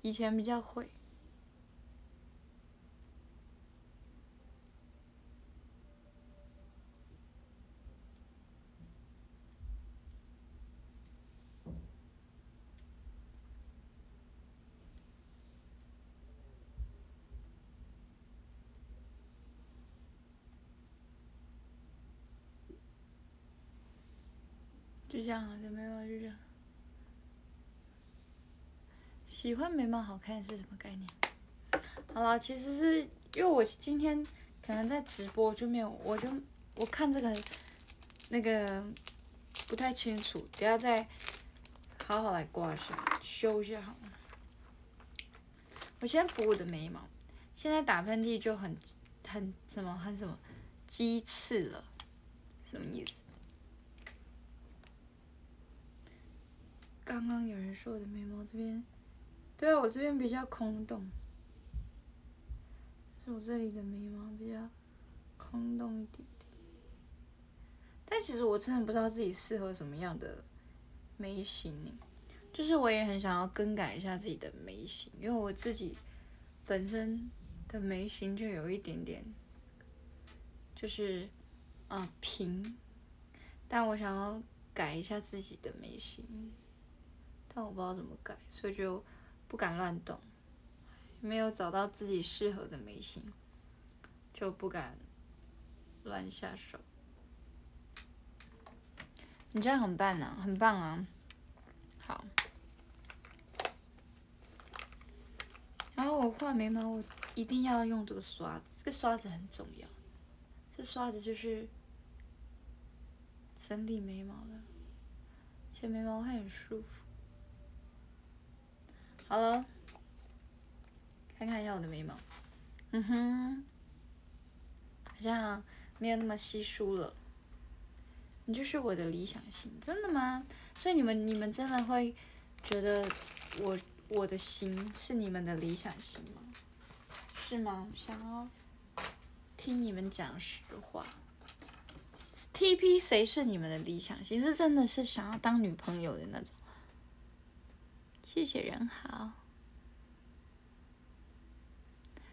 以前比较会。就这样啊，这眉毛就这样。喜欢眉毛好看是什么概念？好了，其实是因为我今天可能在直播就没有，我就我看这个那个不太清楚，等下再好好来刮一下，修一下好吗？我先补我的眉毛，现在打喷嚏就很很什么很什么鸡翅了，什么意思？刚刚有人说我的眉毛这边。对啊，我这边比较空洞，是我这里的眉毛比较空洞一点点。但其实我真的不知道自己适合什么样的眉形，就是我也很想要更改一下自己的眉形，因为我自己本身的眉形就有一点点，就是嗯平，但我想要改一下自己的眉形，但我不知道怎么改，所以就。不敢乱动，没有找到自己适合的眉形，就不敢乱下手。你这样很棒啊，很棒啊！好，然后我画眉毛，我一定要用这个刷子，这个刷子很重要。这刷子就是整理眉毛的，且眉毛会很舒服。好了，看看一下我的眉毛，嗯哼，好像没有那么稀疏了。你就是我的理想型，真的吗？所以你们你们真的会觉得我我的型是你们的理想型吗？是吗？想要听你们讲实话。TP 谁是你们的理想型？是真的是想要当女朋友的那种。谢谢人好，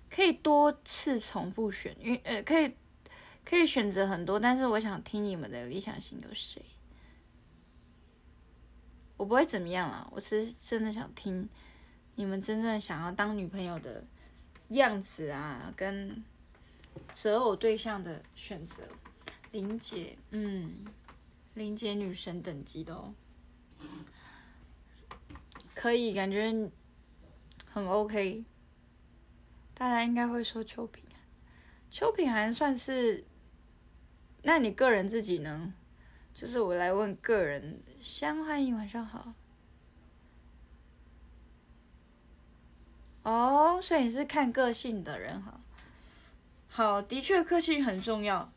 可以多次重复选，因为呃可以可以选择很多，但是我想听你们的理想型有谁？我不会怎么样啊，我只是真的想听你们真正想要当女朋友的样子啊，跟择偶对象的选择。林姐，嗯，林姐女神等级的哦。可以，感觉很 OK。大家应该会说秋萍，秋萍还算是。那你个人自己呢？就是我来问个人，香欢迎晚上好。哦，所以你是看个性的人哈。好，的确个性很重要。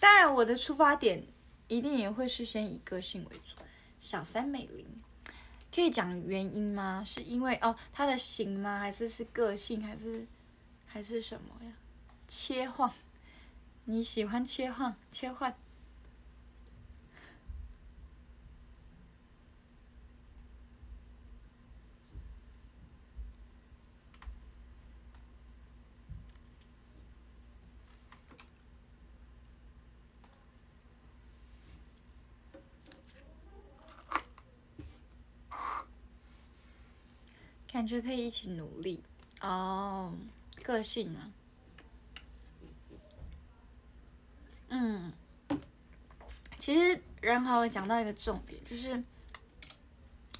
当然，我的出发点一定也会是先以个性为主。小三美玲。可以讲原因吗？是因为哦他的型吗？还是是个性？还是还是什么呀？切换，你喜欢切换切换？感觉可以一起努力哦。个性啊，嗯，其实然后讲到一个重点，就是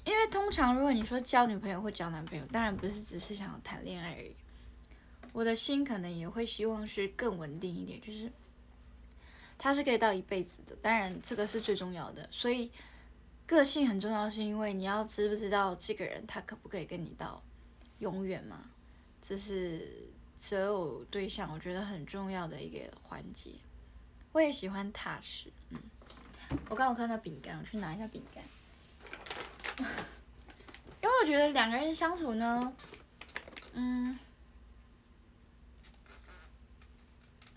因为通常如果你说交女朋友或交男朋友，当然不是只是想要谈恋爱而已。我的心可能也会希望是更稳定一点，就是他是可以到一辈子的，当然这个是最重要的。所以个性很重要，是因为你要知不知道这个人他可不可以跟你到永远嘛？这是择偶对象我觉得很重要的一个环节。我也喜欢踏实，嗯。我刚刚看到饼干，我去拿一下饼干，*laughs* 因为我觉得两个人相处呢，嗯。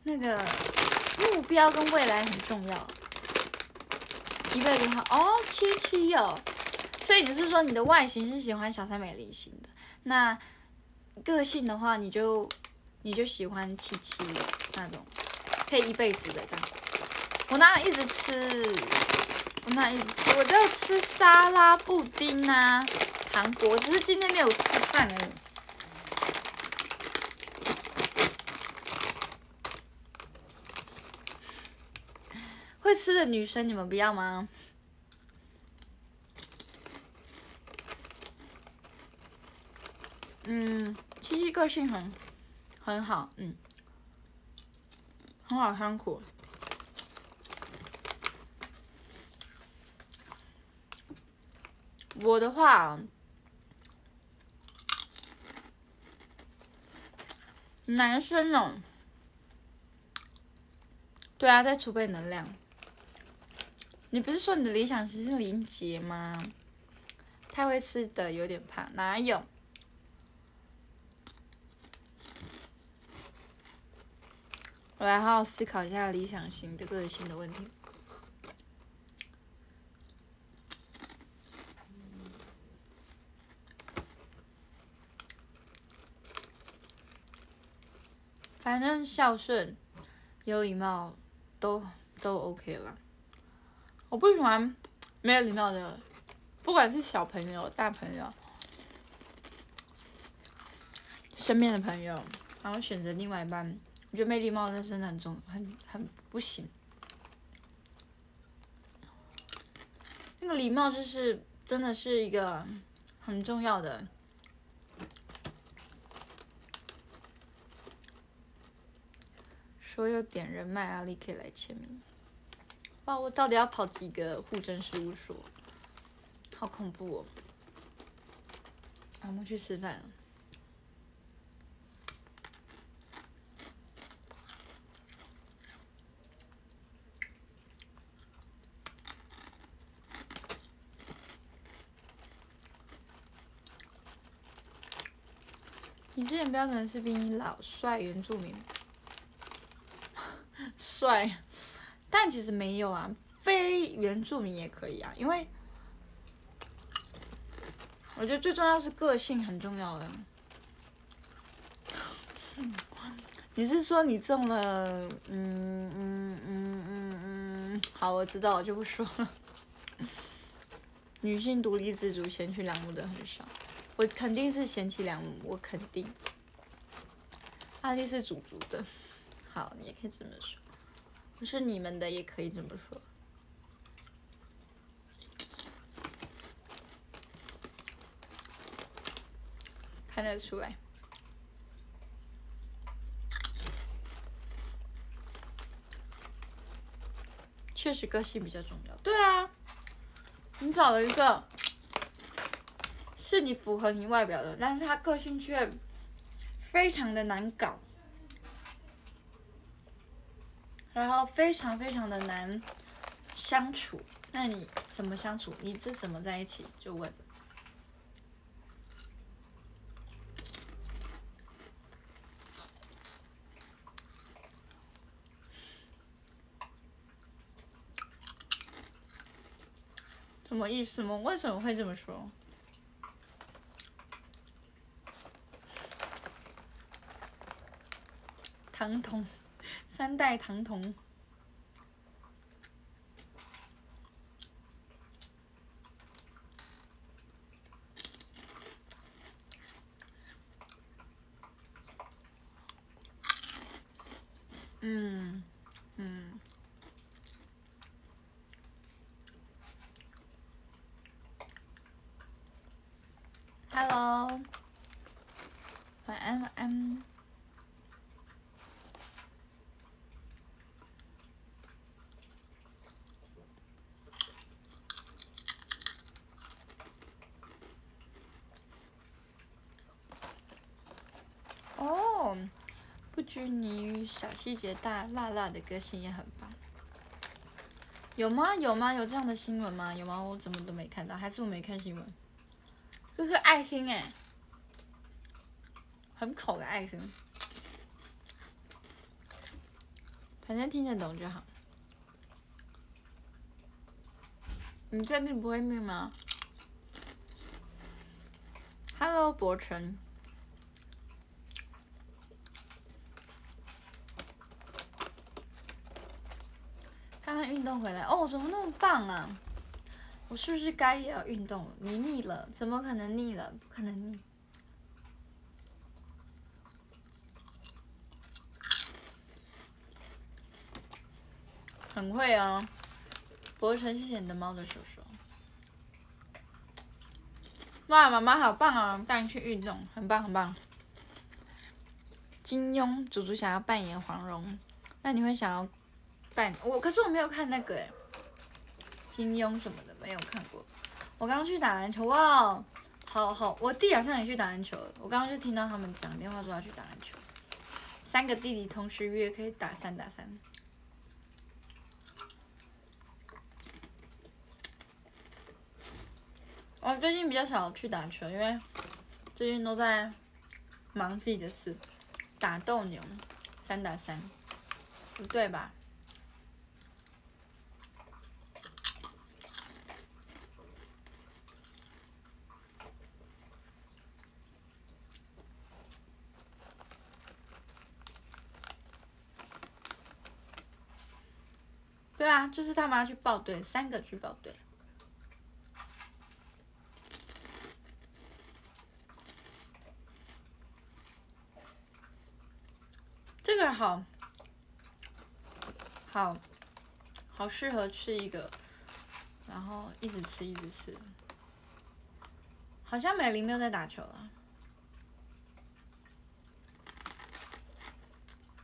那个目标跟未来很重要，一辈子好哦，七七哦，所以你是说你的外形是喜欢小三美丽型的，那个性的话，你就你就喜欢七七那种，可以一辈子的这样。我哪有一直吃？我哪一直吃？我就吃沙拉、布丁啊、糖果，只是今天没有吃饭而已。会吃的女生，你们不要吗？嗯，七七个性很很好，嗯，很好相处。我的话，男生呢？对啊，在储备能量。你不是说你的理想型是林杰吗？太会吃的有点怕，哪有？我来好好思考一下理想型的个性的问题。反正孝顺、有礼貌，都都 OK 了。我不喜欢没有礼貌的，不管是小朋友、大朋友，身边的朋友，然后选择另外一半，我觉得没礼貌的真的很重，很很不行。那个礼貌就是真的是一个很重要的。说有点人脉，阿丽可以来签名。哇！我到底要跑几个护证事务所？好恐怖哦！我们去吃饭。你之前标准是比你老帅原住民，帅。但其实没有啊，非原住民也可以啊，因为我觉得最重要是个性很重要的。你是说你中了？嗯嗯嗯嗯嗯，好，我知道，我就不说了。女性独立自主、贤妻良母的很少，我肯定是贤妻良母，我肯定。阿丽是祖族的，好，你也可以这么说。不是你们的也可以这么说，看得出来，确实个性比较重要。对啊，你找了一个是你符合你外表的，但是他个性却非常的难搞。然后非常非常的难相处，那你怎么相处？你这怎么在一起？就问。什么意思吗？为什么会这么说？唐彤。三代唐铜嗯嗯。Hello 晚安晚安。小细节，大辣辣的个性也很棒。有吗？有吗？有这样的新闻吗？有吗？我怎么都没看到，还是我没看新闻？这是爱心哎，很丑的爱心，反正听得懂就好。你确定不会命吗？Hello，博成，运动回来哦，怎么那么棒啊？我是不是该要运动？你腻了？怎么可能腻了？不可能腻。很会啊，博成，谢谢你的猫的手手。哇，妈妈好棒啊！带你去运动，很棒很棒。金庸，祖祖想要扮演黄蓉，那你会想要扮我？可是我没有看那个哎。金庸什么的没有看过，我刚刚去打篮球哇，好好，我弟好像也去打篮球了，我刚刚就听到他们讲电话说要去打篮球，三个弟弟同时约可以打三打三。我最近比较少去打球，因为最近都在忙自己的事，打斗牛，三打三，不对吧？对啊，就是他妈去报队，三个去报队。这个好，好，好适合吃一个，然后一直吃一直吃。好像美玲没有在打球了，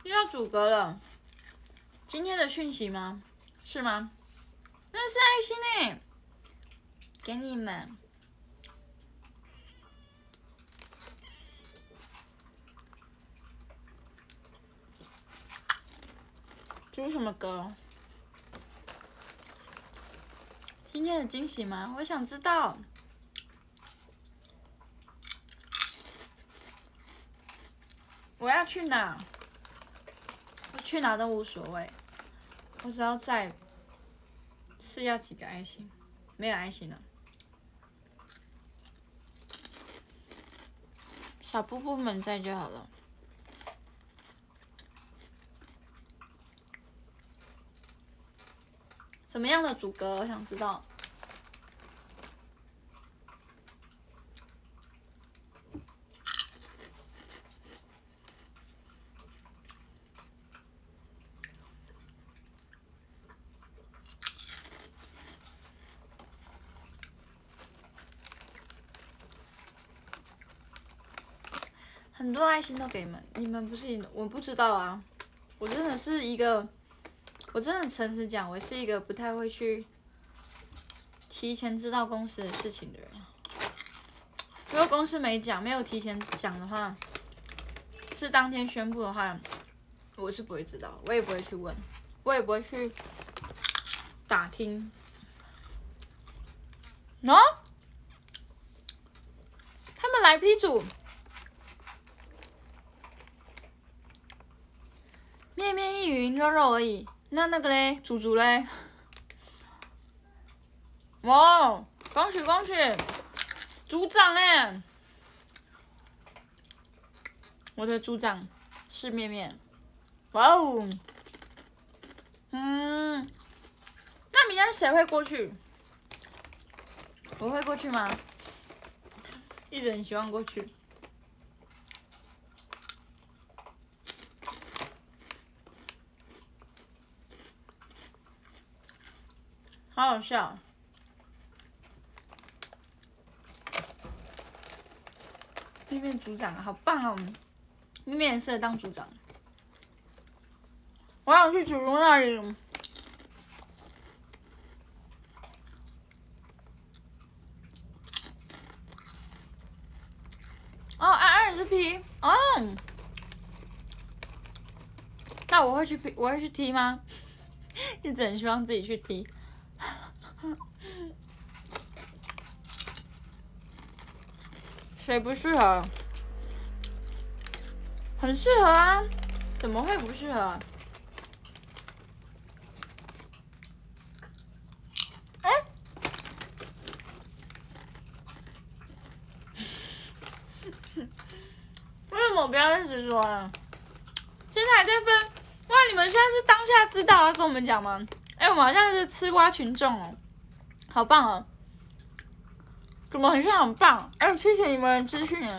又要阻隔了。今天的讯息吗？是吗？那是爱心呢，给你们。这是什么歌？今天的惊喜吗？我想知道。我要去哪？我去哪都无所谓。我只要在，是要几个爱心？没有爱心了。小布布们在就好了。怎么样的主歌？我想知道。很多爱心都给你们，你们不是我不知道啊，我真的是一个，我真的诚实讲，我是一个不太会去提前知道公司的事情的人。如果公司没讲，没有提前讲的话，是当天宣布的话，我是不会知道，我也不会去问，我也不会去打听。喏，他们来批组。面肉肉而已。那那个嘞，猪猪嘞？哇，恭喜恭喜，组长哎！我的组长是面面。哇哦！嗯，那明天谁会过去？我会过去吗？一直很希望过去。好好笑。面面组长，好棒哦！面面也适合当组长。我想去主公那里。哦，安安是 P 哦。那我会去 P，我会去踢吗？一直很希望自己去踢。*laughs* 谁不适合？很适合啊！怎么会不适合？哎，*laughs* 为什么不要认识说啊？现在还在分？哇，你们现在是当下知道要跟我们讲吗？哎，我们好像是吃瓜群众哦，好棒哦！怎么很像很棒？哎，谢谢你们的资讯。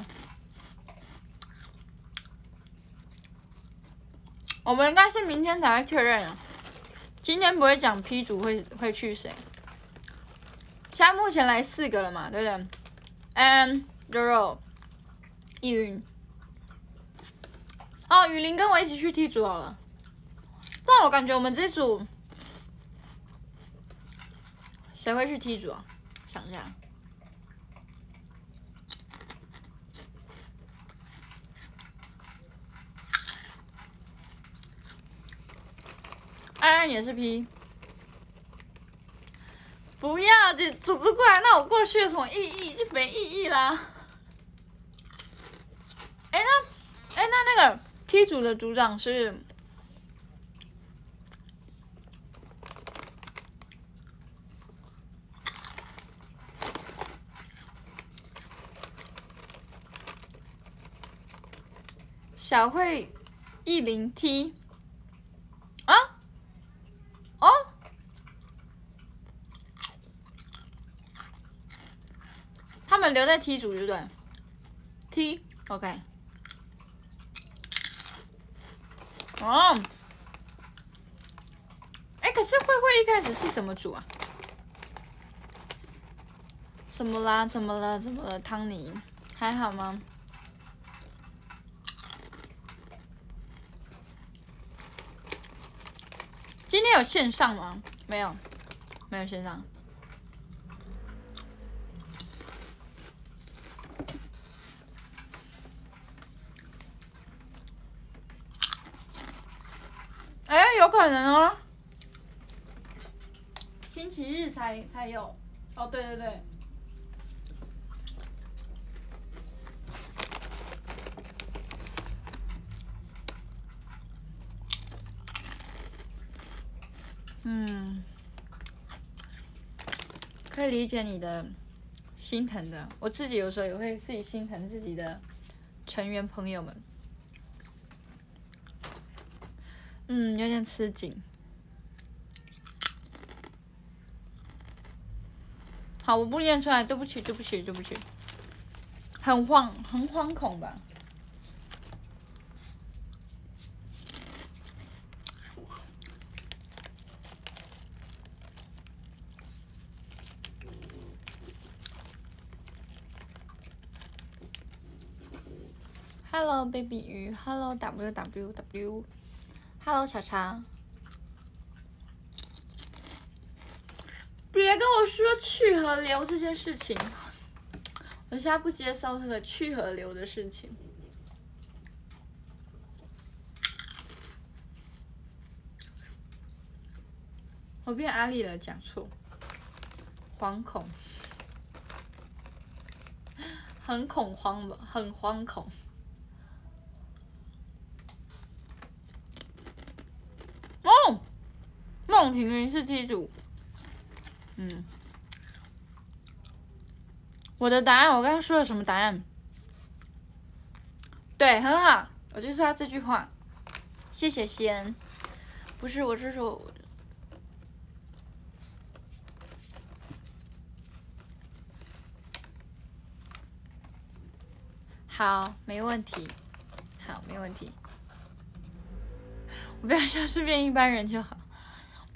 我们应该是明天才会确认啊，今天不会讲 P 组会会去谁。现在目前来四个了嘛，对不对？And Zero，易云。哦，雨林跟我一起去 T 组好了。但我感觉我们这组谁会去 T 组啊？想一下。安安也是 P，不要这组织过来，那我过去有什么意义？就没意义啦。哎那，哎那那个 T 组的组长是小慧一零 T。留在 T 组对不对？T，OK。哦，哎，可是慧慧一开始是什么组啊？怎么啦？怎么了？怎么了？汤尼，还好吗？有线上吗？没有，没有线上。哎，有可能哦。星期日才才有，哦，对对对。嗯，可理解你的心疼的，我自己有时候也会自己心疼自己的成员朋友们。嗯，有点吃紧。好，我不念出来，对不起，对不起，对不起。很慌，很惶恐吧？Hello baby 鱼，Hello W W W。Hello，小常。别跟我说去河流这件事情，我现在不接受这个去河流的事情。我变阿丽了，讲错，惶恐，很恐慌吧，很惶恐。孟庭云是题主，嗯，我的答案，我刚刚说了什么答案？对，很好，我就说他这句话，谢谢先，不是，我是说，好，没问题，好，没问题，*laughs* 我不要像是变一般人就好。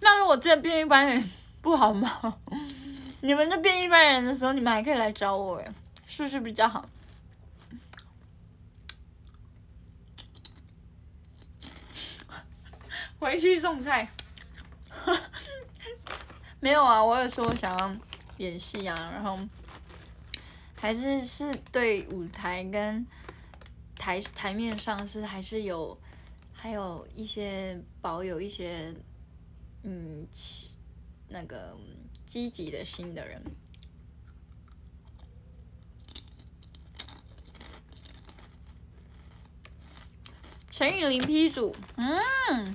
那如果真的变一般人，不好吗？*laughs* 你们在变一般人的时候，你们还可以来找我哎，是不是比较好？*laughs* 回去种菜。*laughs* 没有啊，我有说我想要演戏啊，然后还是是对舞台跟台台面上是还是有还有一些保有一些嗯那个。积极的心的人，陈雨林批主，嗯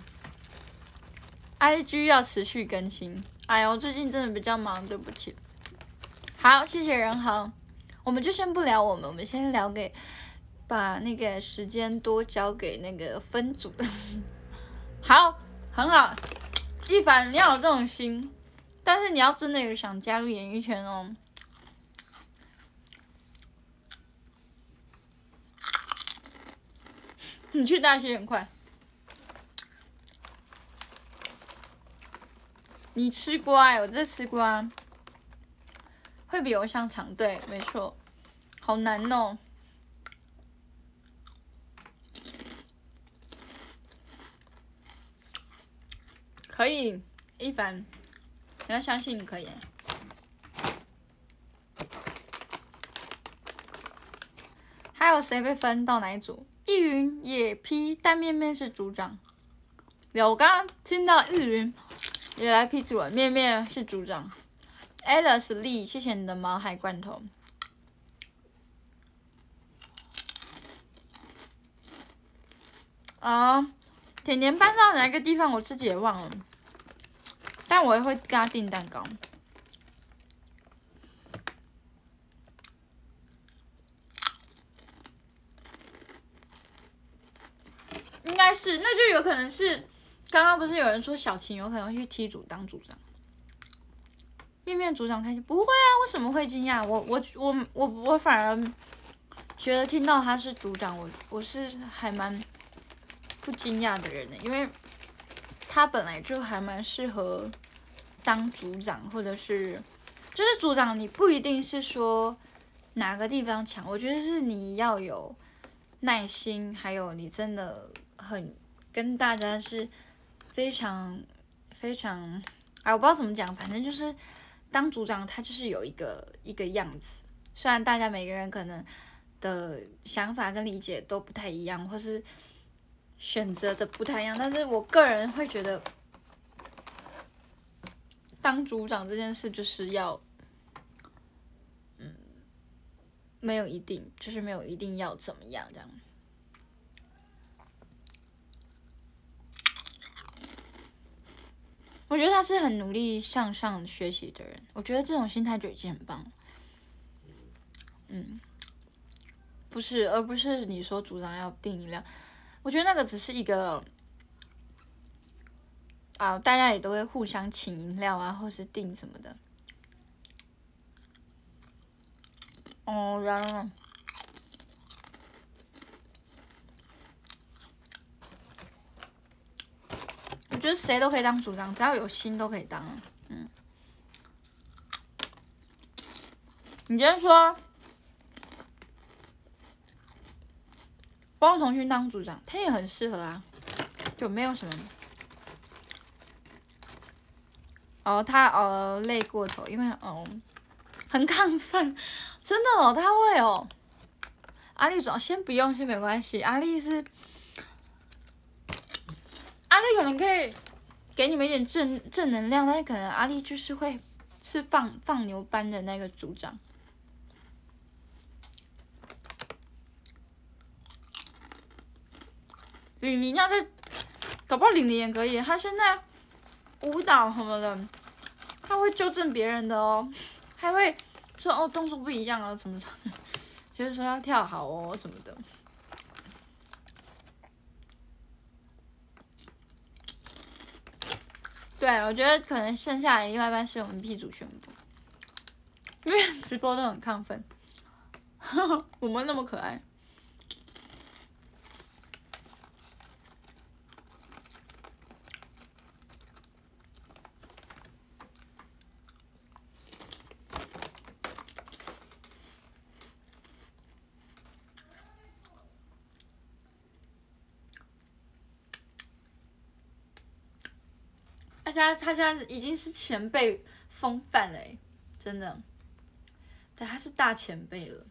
，IG 要持续更新。哎呦，最近真的比较忙，对不起。好，谢谢人豪，我们就先不聊我们，我们先聊给把那个时间多交给那个分组的。好，很好，一凡你要有这种心。但是你要真的有想加入演艺圈哦，你去大溪很快。你吃瓜，我在吃瓜，会比偶像长，对，没错，好难哦。可以，一凡。你要相信你可以。还有谁被分到哪一组？易云也批，但面面是组长。有，我刚刚听到易云也来批组了，面面是组长。Alice Lee，，谢谢你的毛海罐头。啊，甜甜搬到哪个地方？我自己也忘了。但我也会跟他订蛋糕，应该是，那就有可能是，刚刚不是有人说小琴有可能会去踢组当组长，面面组长开心不会啊？为什么会惊讶？我我我我我反而觉得听到他是组长，我我是还蛮不惊讶的人呢，因为。他本来就还蛮适合当组长，或者是就是组长，你不一定是说哪个地方强，我觉得是你要有耐心，还有你真的很跟大家是非常非常，哎，我不知道怎么讲，反正就是当组长，他就是有一个一个样子，虽然大家每个人可能的想法跟理解都不太一样，或是。选择的不太一样，但是我个人会觉得，当组长这件事就是要，嗯，没有一定，就是没有一定要怎么样这样。我觉得他是很努力向上学习的人，我觉得这种心态就已经很棒了。嗯，不是，而不是你说组长要定一辆。我觉得那个只是一个啊，大家也都会互相请饮料啊，或是订什么的。哦，然后我觉得谁都可以当组长，只要有心都可以当。嗯，你今天说？帮腾讯当组长，他也很适合啊，就没有什么。哦，他哦累过头，因为哦很亢奋，真的哦，他会哦。阿丽总先不用，先没关系。阿丽是阿丽，可能可以给你们一点正正能量，但是可能阿丽就是会是放放牛班的那个组长。李宁要是搞不好李宁也可以，他现在舞蹈什么的，他会纠正别人的哦，还会说哦动作不一样啊什么什么，就是说要跳好哦什么的。对，我觉得可能剩下另外一半是我们 P 组全部，因为直播都很亢奋，*laughs* 我们那么可爱。现他现在已经是前辈风范了，真的，对，他是大前辈了。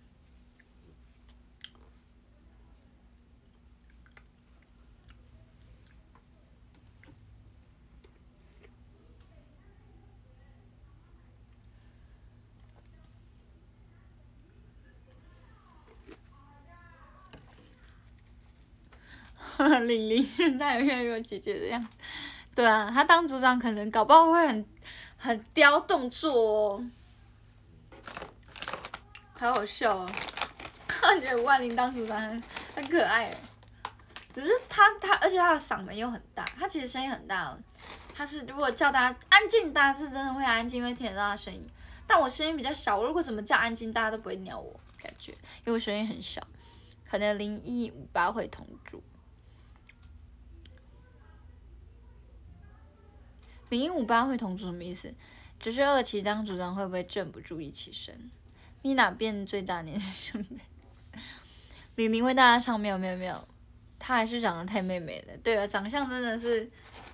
*laughs* 玲玲现在越来越有姐姐的样子，对啊，他当组长可能搞不好会很很雕动作哦，好好笑哦，*laughs* 感觉万灵当组长很很可爱，只是他他而且他的嗓门又很大，他其实声音很大哦，她是如果叫大家安静，大家是真的会安静，会听得到他声音，但我声音比较小，我如果怎么叫安静，大家都不会鸟我，感觉。因为我声音很小，可能零一五八会同住。零五八会同组什么意思？就是二期当组长会不会镇不住一起生？Mina 变最大年纪兄妹，玲玲为大家唱没有没有没有，她还是长得太妹妹了。对啊，长相真的是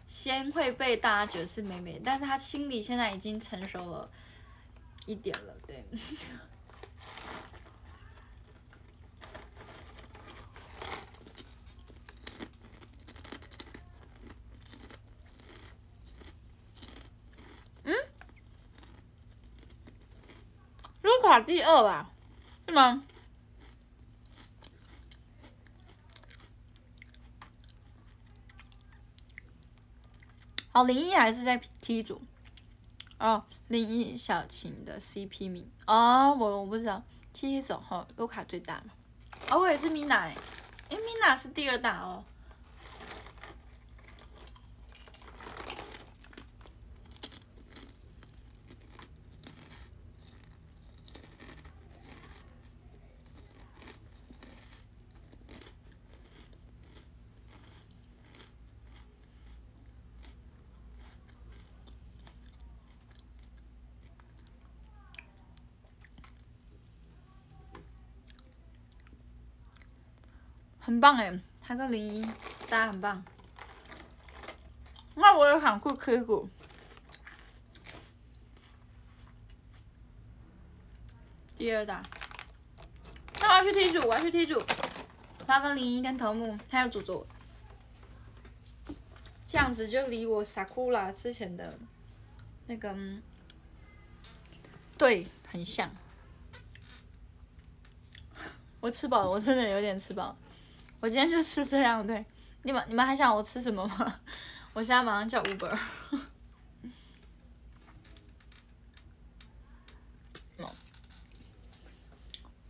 先会被大家觉得是妹妹，但是她心里现在已经成熟了一点了，对。卢卡第二吧，是吗？哦，零一还是在 T 组。哦，零一小晴的 CP 名哦，我我不知道。七手哈，卢卡最大嘛。哦，我也是 Mina 哎，哎，Mina 是第二大哦。很棒哎，他跟零一，大家很棒。那我也想去 K 组，第二大。那我要去踢组，我要去踢组。他跟林一跟头目还有组组，这样子就离我 Sakura 之前的那个对很像。*laughs* 我吃饱了，我真的有点吃饱。我今天就吃这样，对，你们你们还想我吃什么吗？我现在马上叫 Uber。*laughs*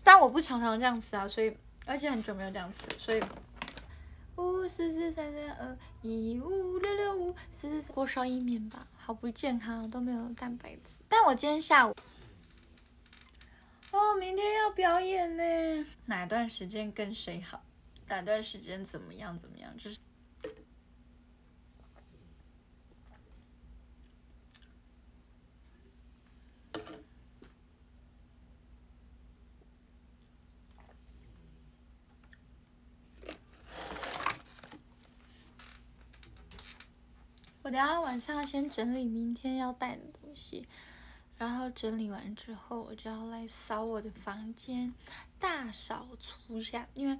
但我不常常这样吃啊，所以而且很久没有这样吃，所以五四四三三二一五六六五四四锅烧意面吧，好不健康，都没有蛋白质。但我今天下午，哦，明天要表演呢，哪段时间跟谁好？哪段时间怎么样？怎么样？就是我等下晚上先整理明天要带的东西，然后整理完之后，我就要来扫我的房间，大扫除一下，因为。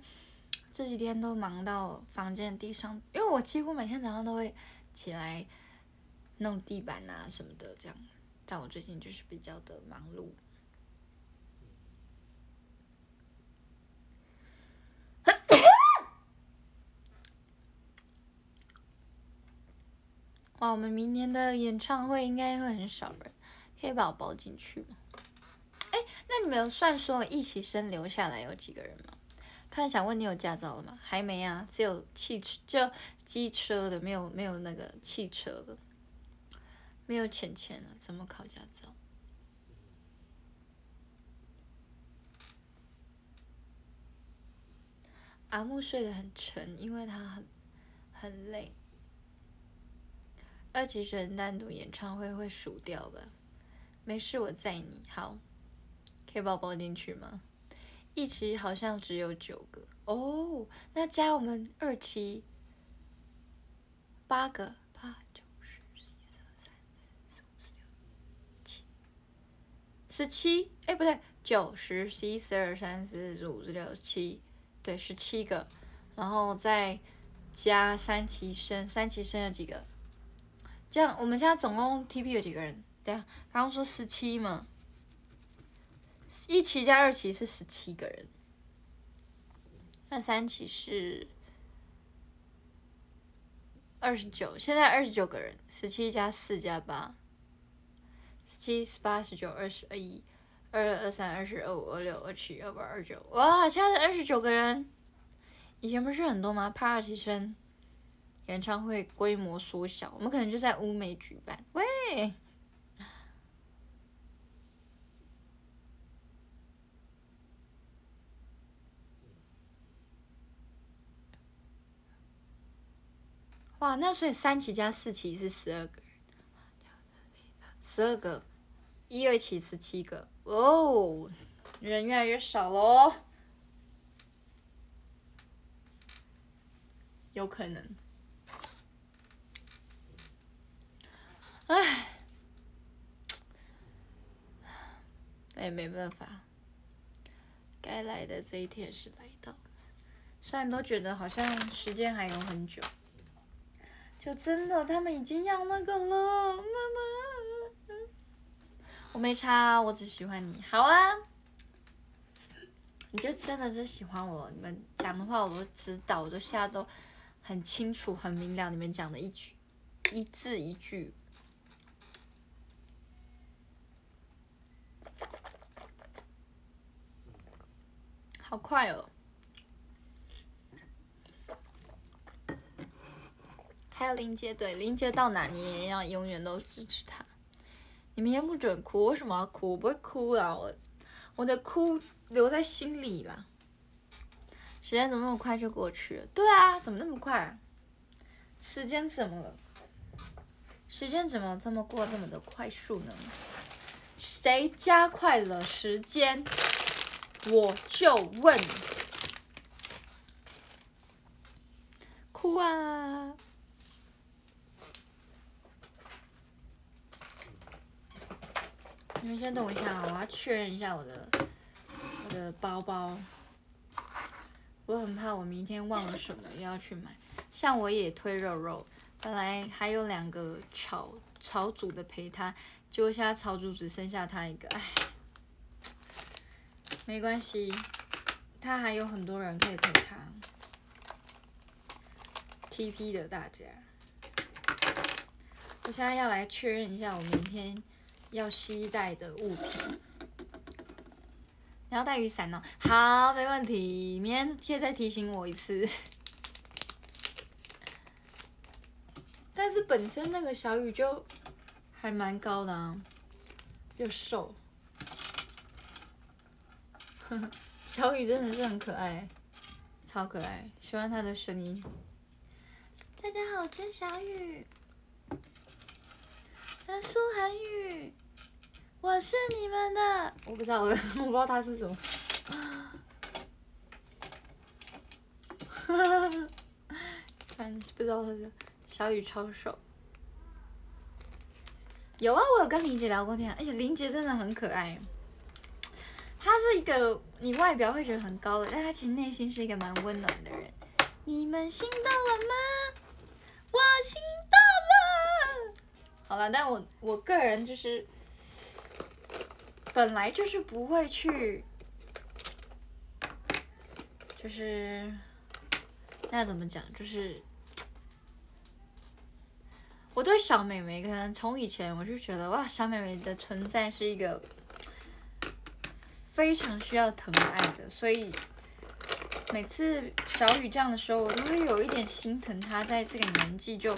这几天都忙到房间地上，因为我几乎每天早上都会起来弄地板啊什么的，这样。但我最近就是比较的忙碌。哇，我们明年的演唱会应该会很少人，可以把我包进去吗？哎，那你们有算说一起生留下来有几个人吗？突然想问你有驾照了吗？还没啊，只有汽车，就机车的，没有没有那个汽车的，没有钱钱了，怎么考驾照？阿木睡得很沉，因为他很很累。二级生单独演唱会会数掉吧？没事，我载你。好，可以把我包进去吗？一期好像只有九个哦，那加我们二期八个八九十十一十二三四十五十六七十七，哎不对九十十一十二三四十五十六十七，对十七个，然后再加三期生，三期生了几个？这样我们现在总共 TP 有几个人？对啊，刚刚说十七嘛。一期加二期是十七个人，那三期是二十九，现在二十九个人，十七加四加八。十七、十八、十九、二十、二一、二二、二三、二四、二五、二六、二七、二八、二九，哇！现在二十九个人，以前不是很多吗？Party 生演唱会规模缩小，我们可能就在乌美举办。喂，哇！那所以三期加四期是十二个人。十二个，一二期十七个，哦，人越来越少喽，有可能，唉，那也没办法，该来的这一天是来到，虽然都觉得好像时间还有很久，就真的他们已经要那个了，妈妈。我没差，我只喜欢你。好啊，你就真的是喜欢我。你们讲的话我都知道，我都现在都很清楚、很明了。你们讲的一句、一字一句，好快哦！还有林杰，对林杰到哪你也要永远都支持他。你明天不准哭，为什么要哭？我不会哭啊，我我的哭留在心里了。时间怎么那么快就过去了？对啊，怎么那么快？时间怎么了？时间怎么这么过这么的快速呢？谁加快了时间？我就问。哭啊！你们先等我一下，我要确认一下我的我的包包。我很怕我明天忘了什么要去买。像我也推肉肉，本来还有两个炒炒组的陪他，结果现在炒组只剩下他一个，唉，没关系，他还有很多人可以陪他。TP 的大家，我现在要来确认一下我明天。要携带的物品，你要带雨伞呢？好，没问题。明天贴再提醒我一次。但是本身那个小雨就还蛮高的啊，又瘦。*laughs* 小雨真的是很可爱，超可爱，喜欢他的声音。大家好，我是小雨。苏涵雨。我是你们的，我不知道，我 *laughs* 我不知道他是什么。反 *laughs* 正不知道他是小雨超瘦。有啊，我有跟林姐聊过天，而且林姐真的很可爱。她是一个你外表会觉得很高的，但她其实内心是一个蛮温暖的人。你们心动了吗？我心动了。好了，但我我个人就是。本来就是不会去，就是那怎么讲？就是我对小美眉，可能从以前我就觉得哇，小美眉的存在是一个非常需要疼爱的，所以每次小雨这样的时候，我都会有一点心疼她，在这个年纪就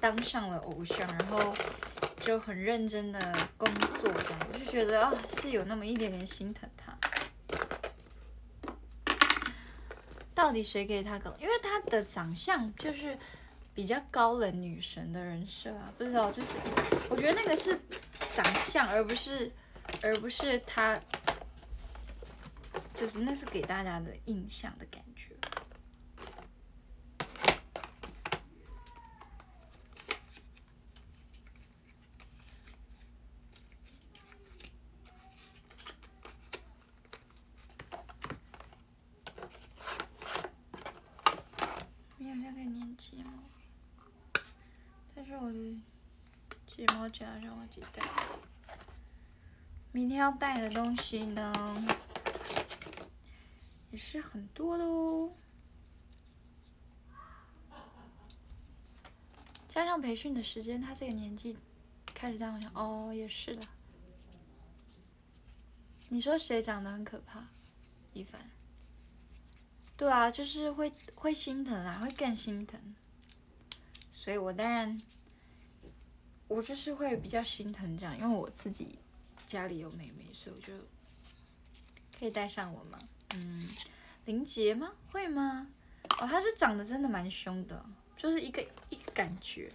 当上了偶像，然后。就很认真的工作，这样我就觉得啊，是有那么一点点心疼他。到底谁给他搞？因为他的长相就是比较高冷女神的人设啊，不知道就是我觉得那个是长相，而不是而不是他，就是，那是给大家的印象的感觉。给粘睫毛？但是我的睫毛夹让我记掉。明天要带的东西呢？是很多的哦。加上培训的时间，他这个年纪开始当偶像，哦，也是的。你说谁长得很可怕？一凡。对啊，就是会会心疼啊，会更心疼。所以我当然，我就是会比较心疼这样，因为我自己家里有妹妹，所以我就可以带上我吗？嗯，林杰吗？会吗？哦，她是长得真的蛮凶的，就是一个一感觉，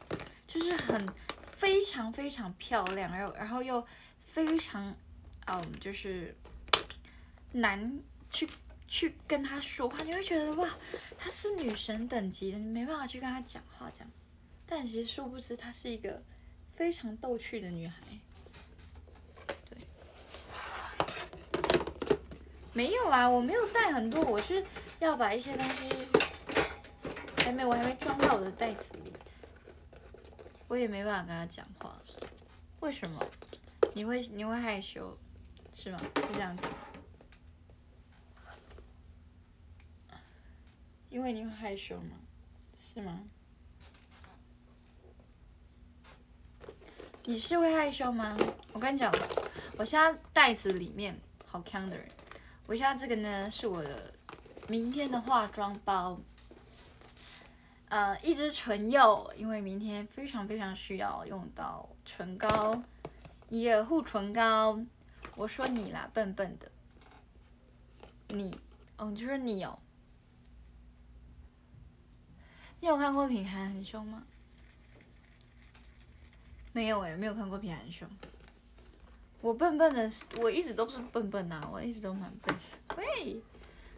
就是很非常非常漂亮，然后然后又非常。嗯，就是难去去跟她说话，你会觉得哇，她是女神等级的，你没办法去跟她讲话这样。但其实殊不知，她是一个非常逗趣的女孩。没有啊，我没有带很多，我是要把一些东西还没，我还没装到我的袋子里，我也没办法跟他讲话。为什么？你会你会害羞？是吗？是这样子，因为你会害羞吗？是吗？你是会害羞吗？我跟你讲，我现在袋子里面好看的人，我现在这个呢是我的明天的化妆包，呃，一支唇釉，因为明天非常非常需要用到唇膏，一个护唇膏。我说你啦，笨笨的。你，哦，就是你哦。你有看过品涵很凶吗？没有哎，没有看过品涵凶。我笨笨的，我一直都是笨笨呐，我一直都蛮笨。喂，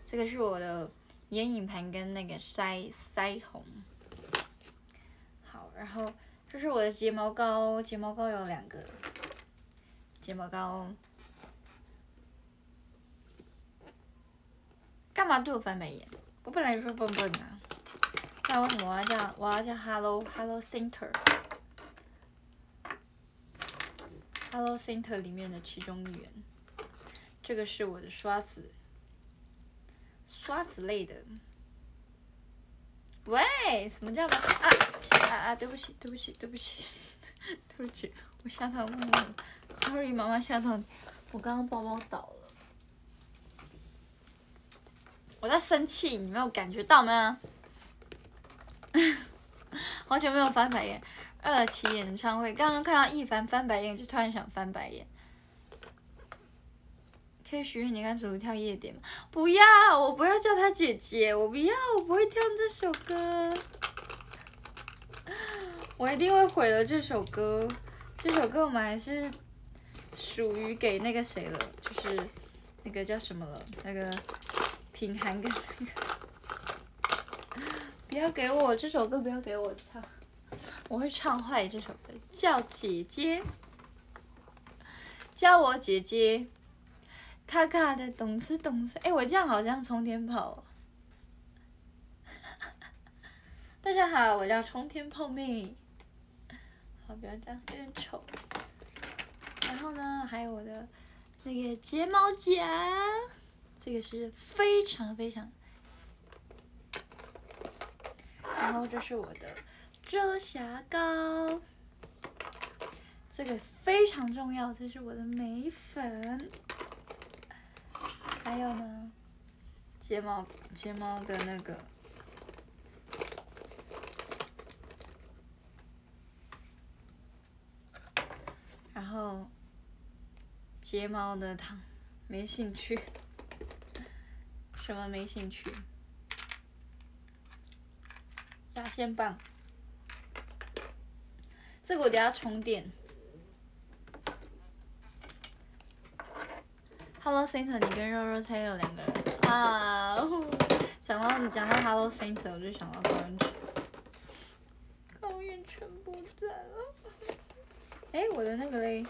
这个是我的眼影盘跟那个腮腮红。好，然后这是我的睫毛膏，睫毛膏有两个，睫毛膏。干嘛对我翻白眼？我本来就说笨笨的，那为什么我要叫我要叫 Hello Hello Center Hello Center 里面的其中一员，这个是我的刷子，刷子类的。喂，什么叫啊啊啊！对不起对不起对不起 *laughs* 对不起，我吓到妈妈，Sorry 妈妈吓到你，我刚刚包包倒了。我在生气，你没有感觉到吗？*laughs* 好久没有翻白眼。二期演唱会，刚刚看到一凡翻白眼，就突然想翻白眼。可以许愿你跟主跳夜点吗？不要，我不要叫他姐姐，我不要，我不会跳这首歌。*laughs* 我一定会毁了这首歌。这首歌我们还是属于给那个谁了，就是那个叫什么了，那个。品涵跟那个，*laughs* 不要给我这首歌，不要给我唱，我会唱坏这首歌。叫姐姐，叫我姐姐，卡卡的懂事懂事。哎，我这样好像冲天炮。哦 *laughs* 大家好，我叫冲天炮妹。好，不要这样，有点丑。然后呢，还有我的那个睫毛夹。这个是非常非常，然后这是我的遮瑕膏，这个非常重要，这是我的眉粉，还有呢，睫毛睫毛的那个，然后睫毛的糖，没兴趣。什么没兴趣？牙线棒，这个我等下充电。Hello Center，你跟肉肉 Taylor 两个人啊？*laughs* 讲到你讲到 Hello Center，我就想到高圆圈，高圆圈不在了。哎，我的那个嘞？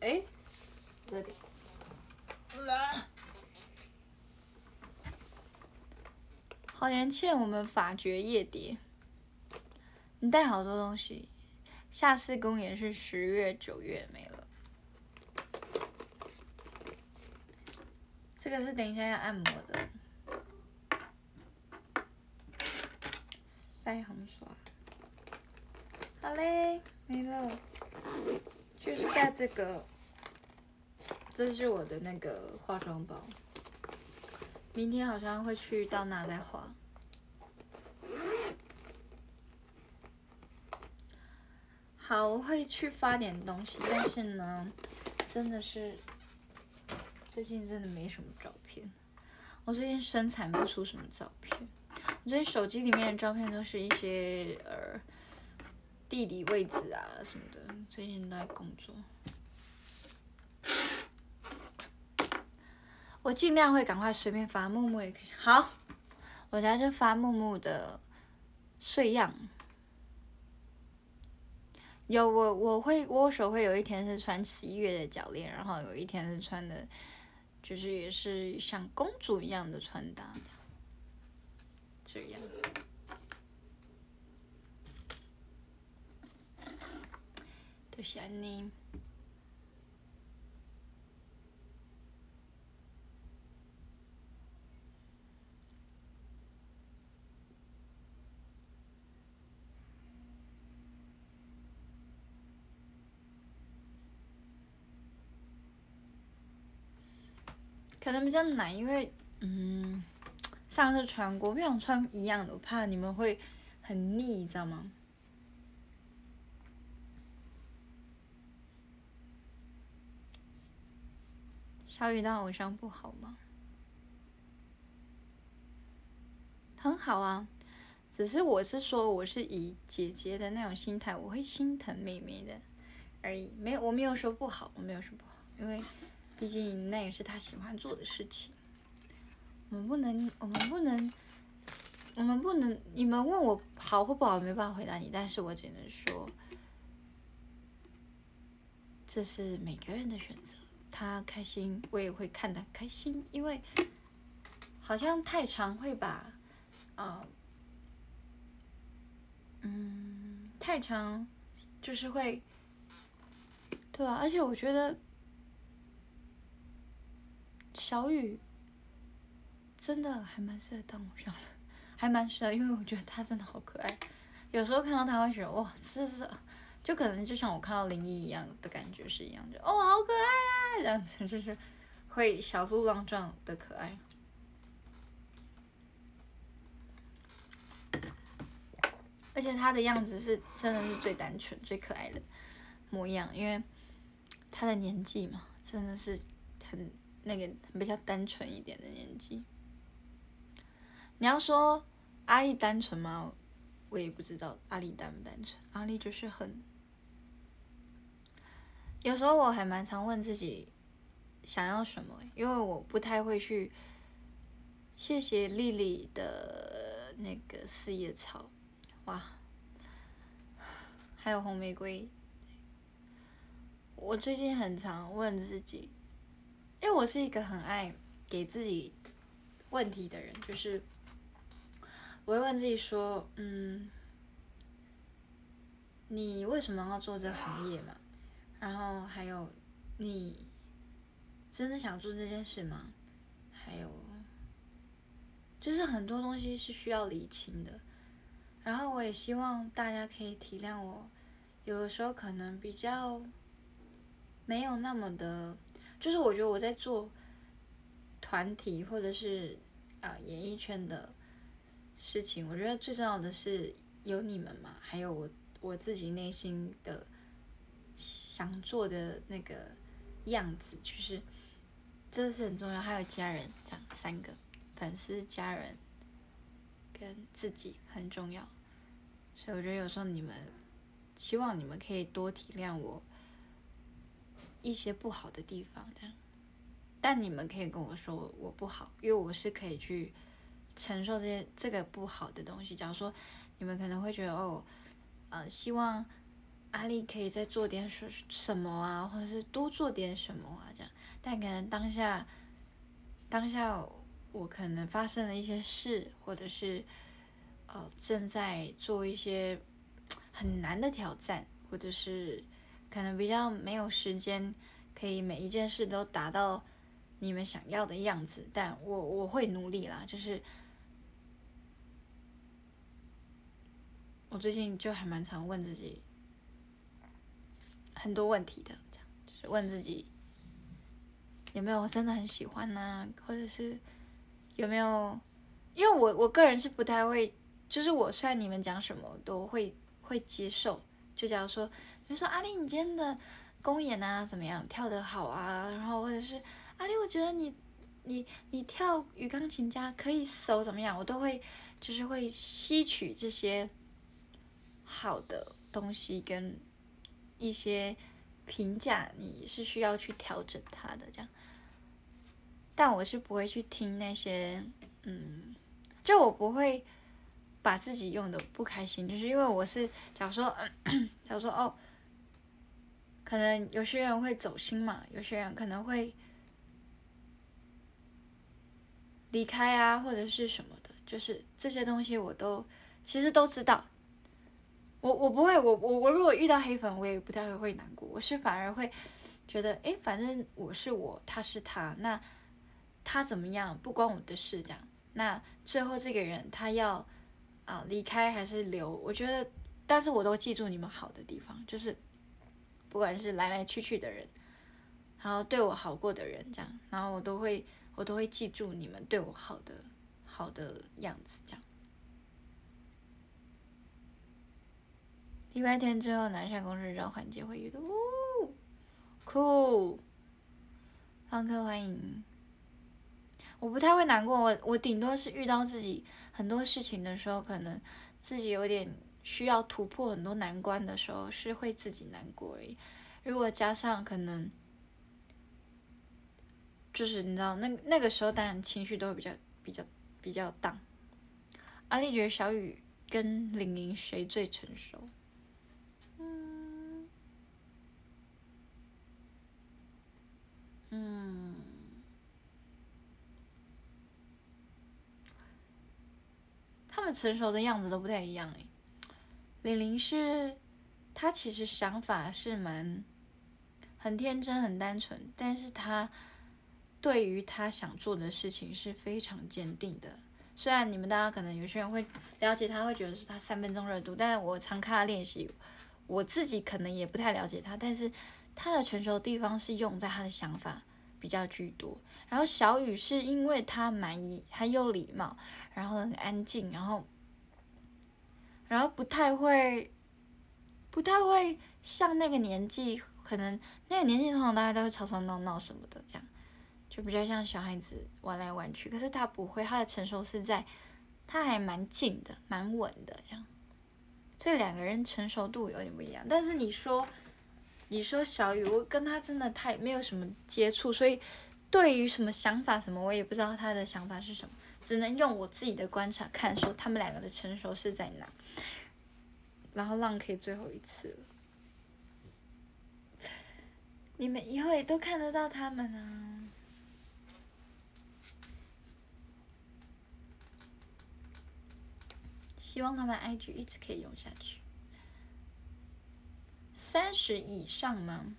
哎，这里。好年欠我们法爵夜蝶。你带好多东西，下次公演是十月九月没了。这个是等一下要按摩的，腮红刷。好嘞，没了，就是带这个，这是我的那个化妆包。明天好像会去到那再化。好，我会去发点东西，但是呢，真的是最近真的没什么照片。我最近生产不出什么照片，我最近手机里面的照片都是一些呃地理位置啊什么的。最近都在工作。我尽量会赶快随便发木木也可以。好，我家就发木木的睡样。有我我会握手会有一天是穿十一月的脚链，然后有一天是穿的，就是也是像公主一样的穿搭，这样。就是安尼。可能比较难，因为嗯，上次穿过，不想穿一样的，我怕你们会很腻，你知道吗？小雨当偶像不好吗？很好啊，只是我是说，我是以姐姐的那种心态，我会心疼妹妹的而已，没有，我没有说不好，我没有说不好，因为。毕竟那也是他喜欢做的事情，我们不能，我们不能，我们不能。你们问我好或不好，没办法回答你，但是我只能说，这是每个人的选择。他开心，我也会看得开心，因为好像太长会把，啊，嗯，太长就是会，对吧？而且我觉得。小雨真的还蛮适合当偶像的，还蛮适合，因为我觉得他真的好可爱。有时候看到他会觉得哇，是是，就可能就像我看到林一一样的感觉是一样的，哦，好可爱啊，这样子就是会小鹿乱撞的可爱。而且他的样子是真的是最单纯、最可爱的模样，因为他的年纪嘛，真的是很。那个比较单纯一点的年纪，你要说阿丽单纯吗？我也不知道阿丽单不单纯。阿丽就是很，有时候我还蛮常问自己想要什么，因为我不太会去。谢谢丽丽的那个四叶草，哇，还有红玫瑰。我最近很常问自己。因为我是一个很爱给自己问题的人，就是我会问自己说：“嗯，你为什么要做这个行业嘛？然后还有，你真的想做这件事吗？还有，就是很多东西是需要理清的。然后我也希望大家可以体谅我，有的时候可能比较没有那么的。”就是我觉得我在做团体或者是啊演艺圈的事情，我觉得最重要的是有你们嘛，还有我我自己内心的想做的那个样子，就是这是很重要。还有家人，这样三个粉丝、家人跟自己很重要。所以我觉得有时候你们希望你们可以多体谅我。一些不好的地方，这样，但你们可以跟我说我不好，因为我是可以去承受这些这个不好的东西。假如说你们可能会觉得哦，呃，希望阿丽可以再做点什什么啊，或者是多做点什么啊，这样。但可能当下当下我可能发生了一些事，或者是呃正在做一些很难的挑战，或者是可能比较没有时间可以每一件事都达到你们想要的样子，但我我会努力啦，就是我最近就还蛮常问自己很多问题的，这样就是问自己。有没有真的很喜欢呢？或者是有没有？因为我我个人是不太会，就是我虽然你们讲什么都会会接受。就假如说，比如说阿丽，你今天的公演啊怎么样？跳得好啊，然后或者是阿丽，我觉得你你你跳与钢琴家可以手怎么样？我都会就是会吸取这些好的东西跟一些评价，你是需要去调整它的这样。但我是不会去听那些，嗯，就我不会把自己用的不开心，就是因为我是，假如说，*coughs* 假如说哦，可能有些人会走心嘛，有些人可能会离开啊，或者是什么的，就是这些东西我都其实都知道。我我不会，我我我如果遇到黑粉，我也不太会会难过，我是反而会觉得，哎，反正我是我，他是他，那。他怎么样不关我的事，这样。那最后这个人他要啊离开还是留？我觉得，但是我都记住你们好的地方，就是不管是来来去去的人，然后对我好过的人，这样，然后我都会我都会记住你们对我好的好的样子，这样。礼拜天之后，南山公司召唤结会遇到，哦，cool，方客欢迎。我不太会难过，我我顶多是遇到自己很多事情的时候，可能自己有点需要突破很多难关的时候，是会自己难过而已。如果加上可能，就是你知道，那那个时候当然情绪都会比较比较比较荡。阿丽觉得小雨跟玲玲谁最成熟？嗯嗯。他们成熟的样子都不太一样诶。玲玲是，她其实想法是蛮很天真、很单纯，但是她对于她想做的事情是非常坚定的。虽然你们大家可能有些人会了解她，会觉得是她三分钟热度，但是我常看她练习，我自己可能也不太了解她，但是她的成熟地方是用在她的想法比较居多。然后小雨是因为她蛮很有礼貌。然后很安静，然后，然后不太会，不太会像那个年纪，可能那个年纪通常大家都会吵吵闹闹什么的，这样就比较像小孩子玩来玩去。可是他不会，他的成熟是在，他还蛮静的，蛮稳的这样。所以两个人成熟度有点不一样。但是你说，你说小雨，我跟他真的太没有什么接触，所以对于什么想法什么，我也不知道他的想法是什么。只能用我自己的观察看，说他们两个的成熟是在哪。然后浪可以最后一次了，你们以后也都看得到他们啊。希望他们 IG 一直可以用下去。三十以上吗？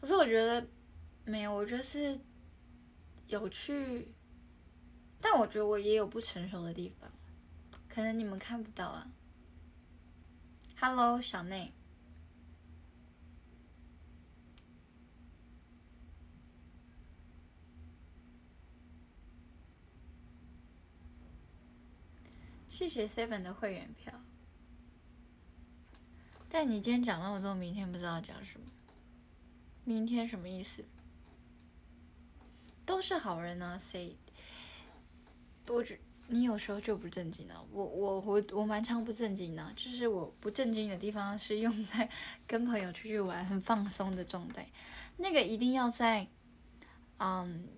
可是我觉得没有，我觉得是。有趣，但我觉得我也有不成熟的地方，可能你们看不到啊。Hello，小内，谢谢 Seven 的会员票。但你今天讲那么多，明天不知道讲什么？明天什么意思？都是好人呢，谁？我觉你有时候就不正经了。我我我我蛮常不正经的，就是我不正经的地方是用在 *laughs* 跟朋友出去玩很放松的状态。那个一定要在，嗯，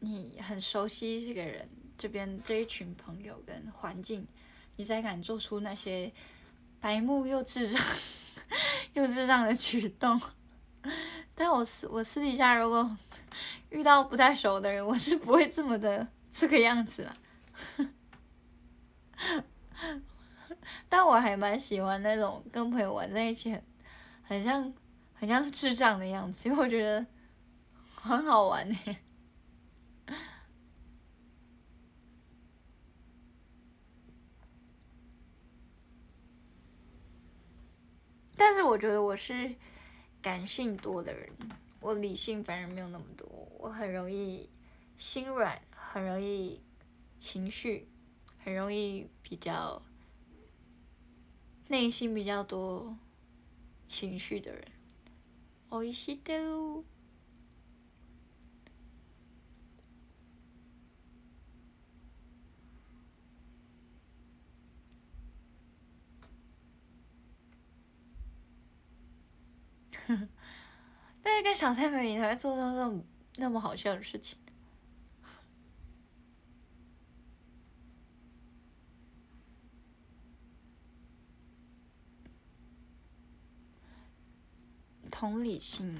你很熟悉这个人这边这一群朋友跟环境，你才敢做出那些白目又智障 *laughs* 又智障的举动。*laughs* 但我私我私底下如果 *laughs* 遇到不太熟的人，我是不会这么的这个样子啦。*laughs* 但我还蛮喜欢那种跟朋友玩在一起很很像很像智障的样子，因为我觉得很好玩呢。*laughs* 但是我觉得我是感性多的人，我理性反而没有那么多，我很容易心软，很容易情绪，很容易比较内心比较多情绪的人。おいしい *laughs* 但是跟小蔡美你才会做出那种那么好笑的事情。同理心。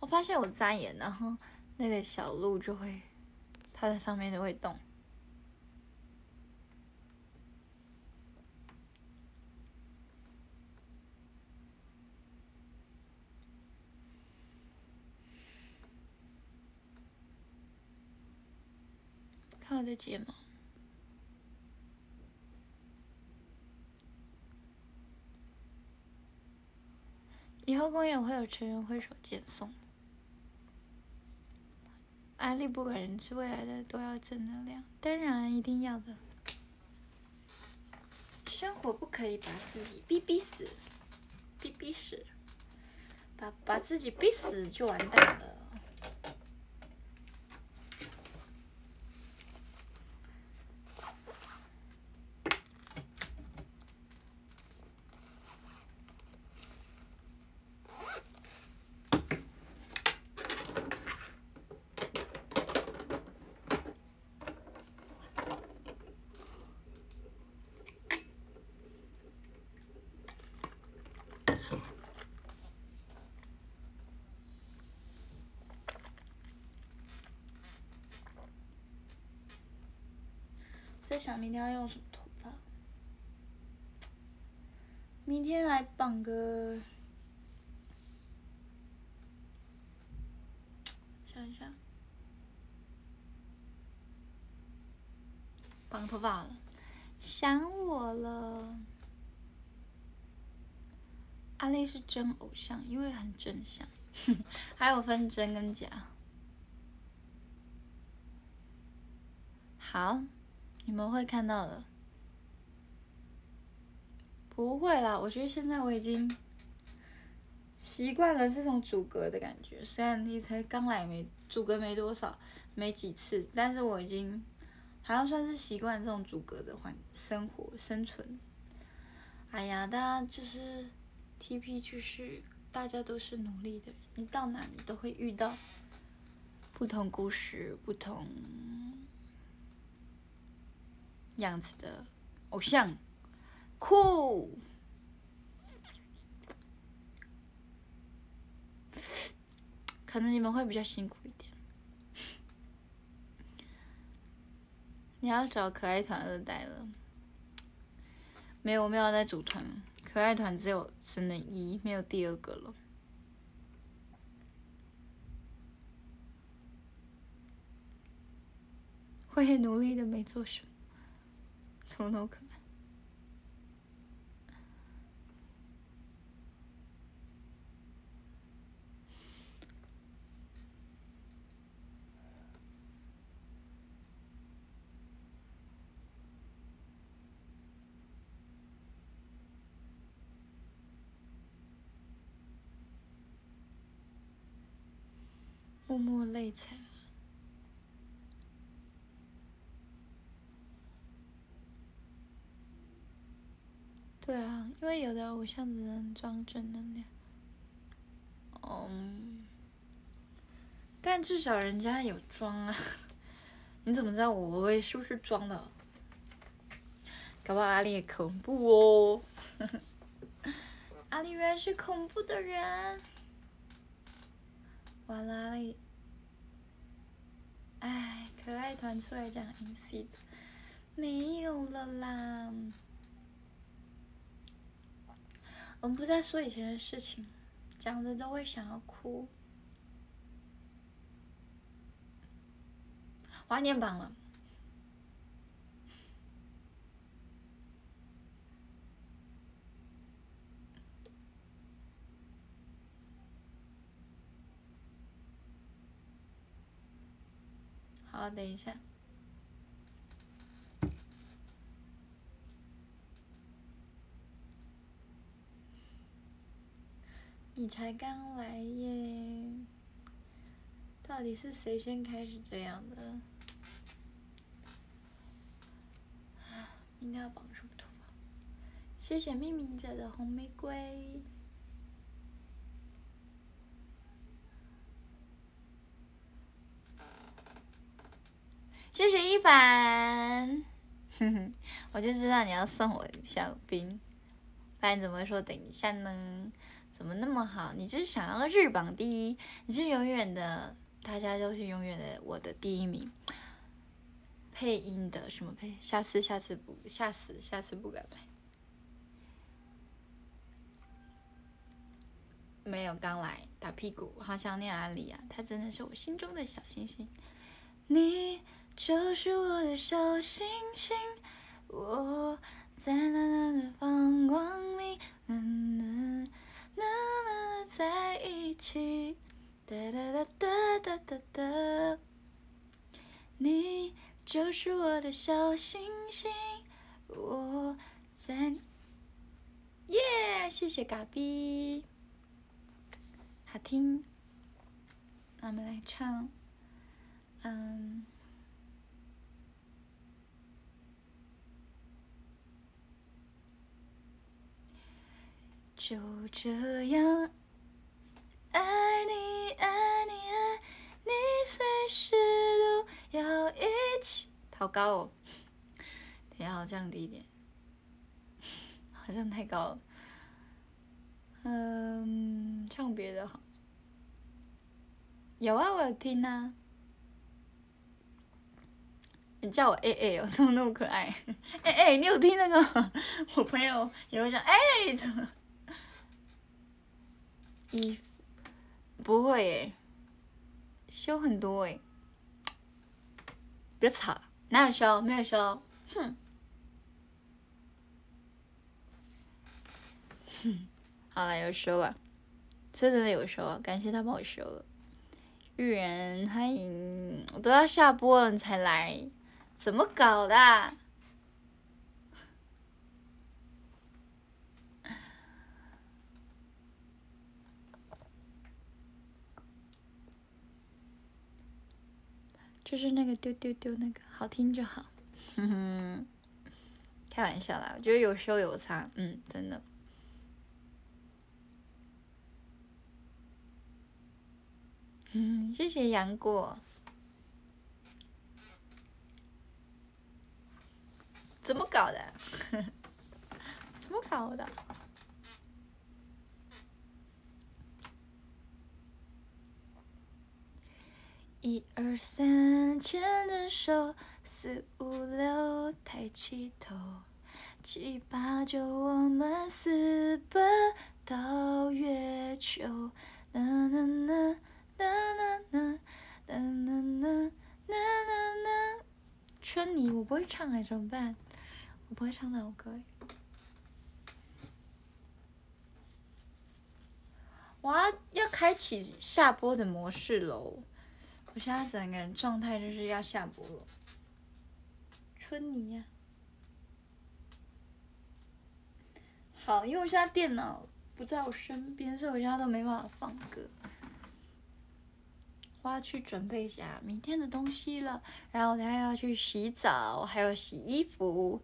我发现我眨眼，然后那个小鹿就会，它在上面就会动。看我的睫毛，以后公园会有成员挥手接送。安利不管是未来的都要正能量，当然一定要的。生活不可以把自己逼逼死，逼逼死，把把自己逼死就完蛋了。在想明天要用什么头发？明天来绑个，想一下，绑头发了，想我了。阿丽是真偶像，因为很真相，*laughs* 还有分真跟假。好。你们会看到的，不会啦。我觉得现在我已经习惯了这种阻隔的感觉。虽然你才刚来没阻隔没多少，没几次，但是我已经好像算是习惯这种阻隔的环生活生存。哎呀，大家就是 TP，就是大家都是努力的人，你到哪里都会遇到不同故事，不同。样子的偶像，酷，可能你们会比较辛苦一点。*laughs* 你要找可爱团二代了，没有，我没有在组团，可爱团只有只能一，没有第二个了。会努力的，没做什么。从头可爱，默默泪惨。对啊，因为有的偶像只能装正能量，嗯，但至少人家有装啊，*laughs* 你怎么知道我会是不是装的？搞不好阿丽也恐怖哦。*laughs* 阿丽原来是恐怖的人。完了，阿丽。哎，可爱团出来讲 ins 没有了啦。我们不再说以前的事情，讲着都会想要哭。我要念榜了。好，等一下。你才刚来耶，到底是谁先开始这样的？明天要绑什么头发？谢谢命名者的红玫瑰，谢谢一凡，哼哼，我就知道你要送我小兵，不然怎么说等一下呢？怎么那么好？你就是想要日榜第一，你是永远的，大家都是永远的我的第一名。配音的什么配？下次下次不，下次下次不敢来。没有刚来打屁股，好想念阿里啊！他真的是我心中的小星星。你就是我的小星星，我在蓝蓝的放光里。啦啦啦，在一起，哒哒哒哒哒哒哒，你就是我的小星星，我在，耶，谢谢嘎比，好听，那我们来唱，嗯。就这样爱你爱你爱你，随时都要一起。好高哦，等下我降低一点，好像太高了。嗯，唱别的好。有啊，我有听啊。你叫我 A A 哦，怎么那么可爱？A A，你有听那个？我朋友也会讲哎，怎么？衣服。不会诶，修很多哎，别吵，哪有修？没有修，哼，哼，好了，有修了，真的有修，感谢他帮我修了。玉人欢迎，我都要下播了你才来，怎么搞的？就是那个丢丢丢那个好听就好，哼哼，开玩笑啦，我觉得有修有差，嗯，真的。谢谢杨过。怎么搞的？*laughs* 怎么搞的？一二三，牵着手；四五六，抬起头；七八九，我们私奔到月球。啦啦啦啦啦啦啦啦啦啦。春泥，我不会唱哎，怎么办？我不会唱那首歌。我要要开启下播的模式喽。我现在整个人状态就是要下播了，春泥呀，好，因为我现在电脑不在我身边，所以我现在都没办法放歌。我要去准备一下明天的东西了，然后我等下要去洗澡，还有洗衣服，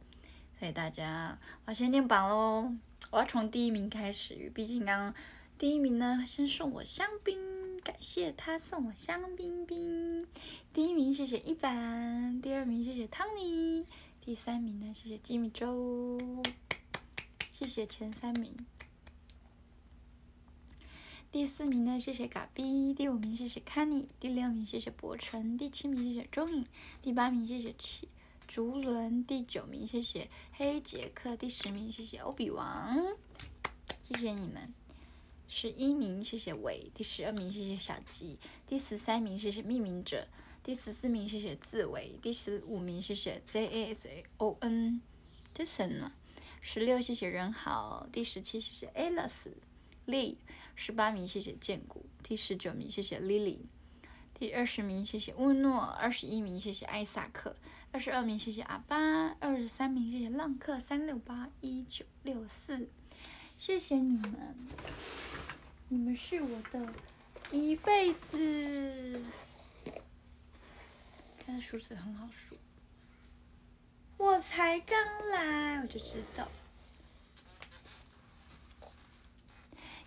所以大家我先念榜喽。我要从第一名开始，毕竟刚第一名呢，先送我香槟。感谢他送我香槟冰。第一名谢谢一凡，第二名谢谢汤尼，第三名呢谢谢吉米周，谢谢前三名。第四名呢谢谢嘎逼，第五名谢谢 Kenny，第六名谢谢博成，第七名谢谢钟颖，第八名谢谢七竹轮，第九名谢谢黑杰克，第十名谢谢欧比王，谢谢你们。十一名，谢谢伟；第十二名，谢谢小吉；第十三名，谢谢命名者；第十四名，谢谢自伟；第十五名，谢谢 J A S A O N，这什么？十六，谢谢人好；第十七，谢谢 Alice Lee；十八名，谢谢建谷；第十九名，谢谢 Lily；第二十名，谢谢乌诺；二十一名，谢谢艾萨克；二十二名，谢谢阿巴；二十三名，谢谢浪客三六八一九六四，谢谢你们。你们是我的一辈子。看数字很好数，我才刚来我就知道，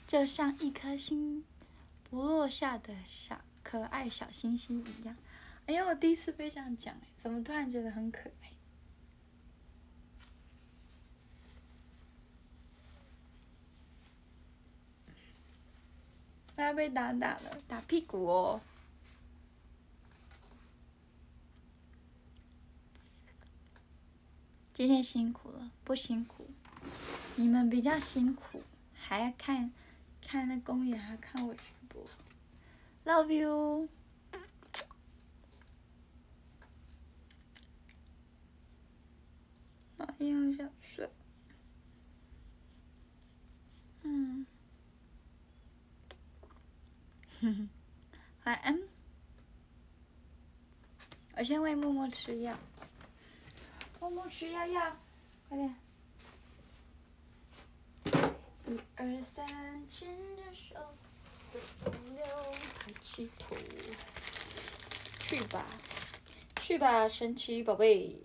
就像一颗星不落下的小可爱小星星一样。哎呀，我第一次被这样讲，怎么突然觉得很可爱？他要被打打了，打屁股哦！今天辛苦了，不辛苦？你们比较辛苦，还要看看那公园，还要看我直播。Love you。哎呀，想睡。嗯。*laughs* 晚安。我先喂默默吃药。默默吃药药，快点。一二三，牵着手，四五六，抬起头。去吧，去吧，神奇宝贝。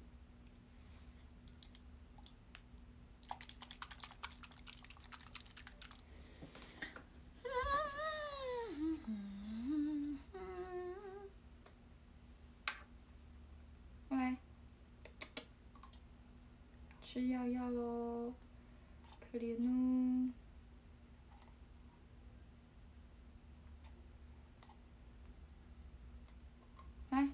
吃药药喽，可怜哦。来，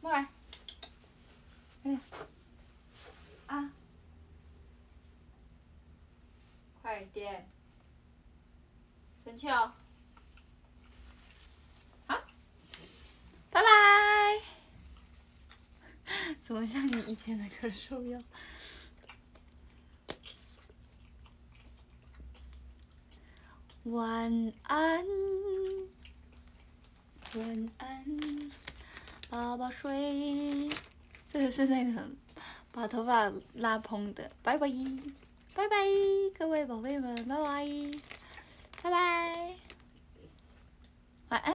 过来，快点，啊，快点，生气哦。怎么像你以前的咳嗽药？晚安，晚安，宝宝睡。这个是那个把头发拉蓬的。拜拜，拜拜，各位宝贝们，拜拜，拜拜。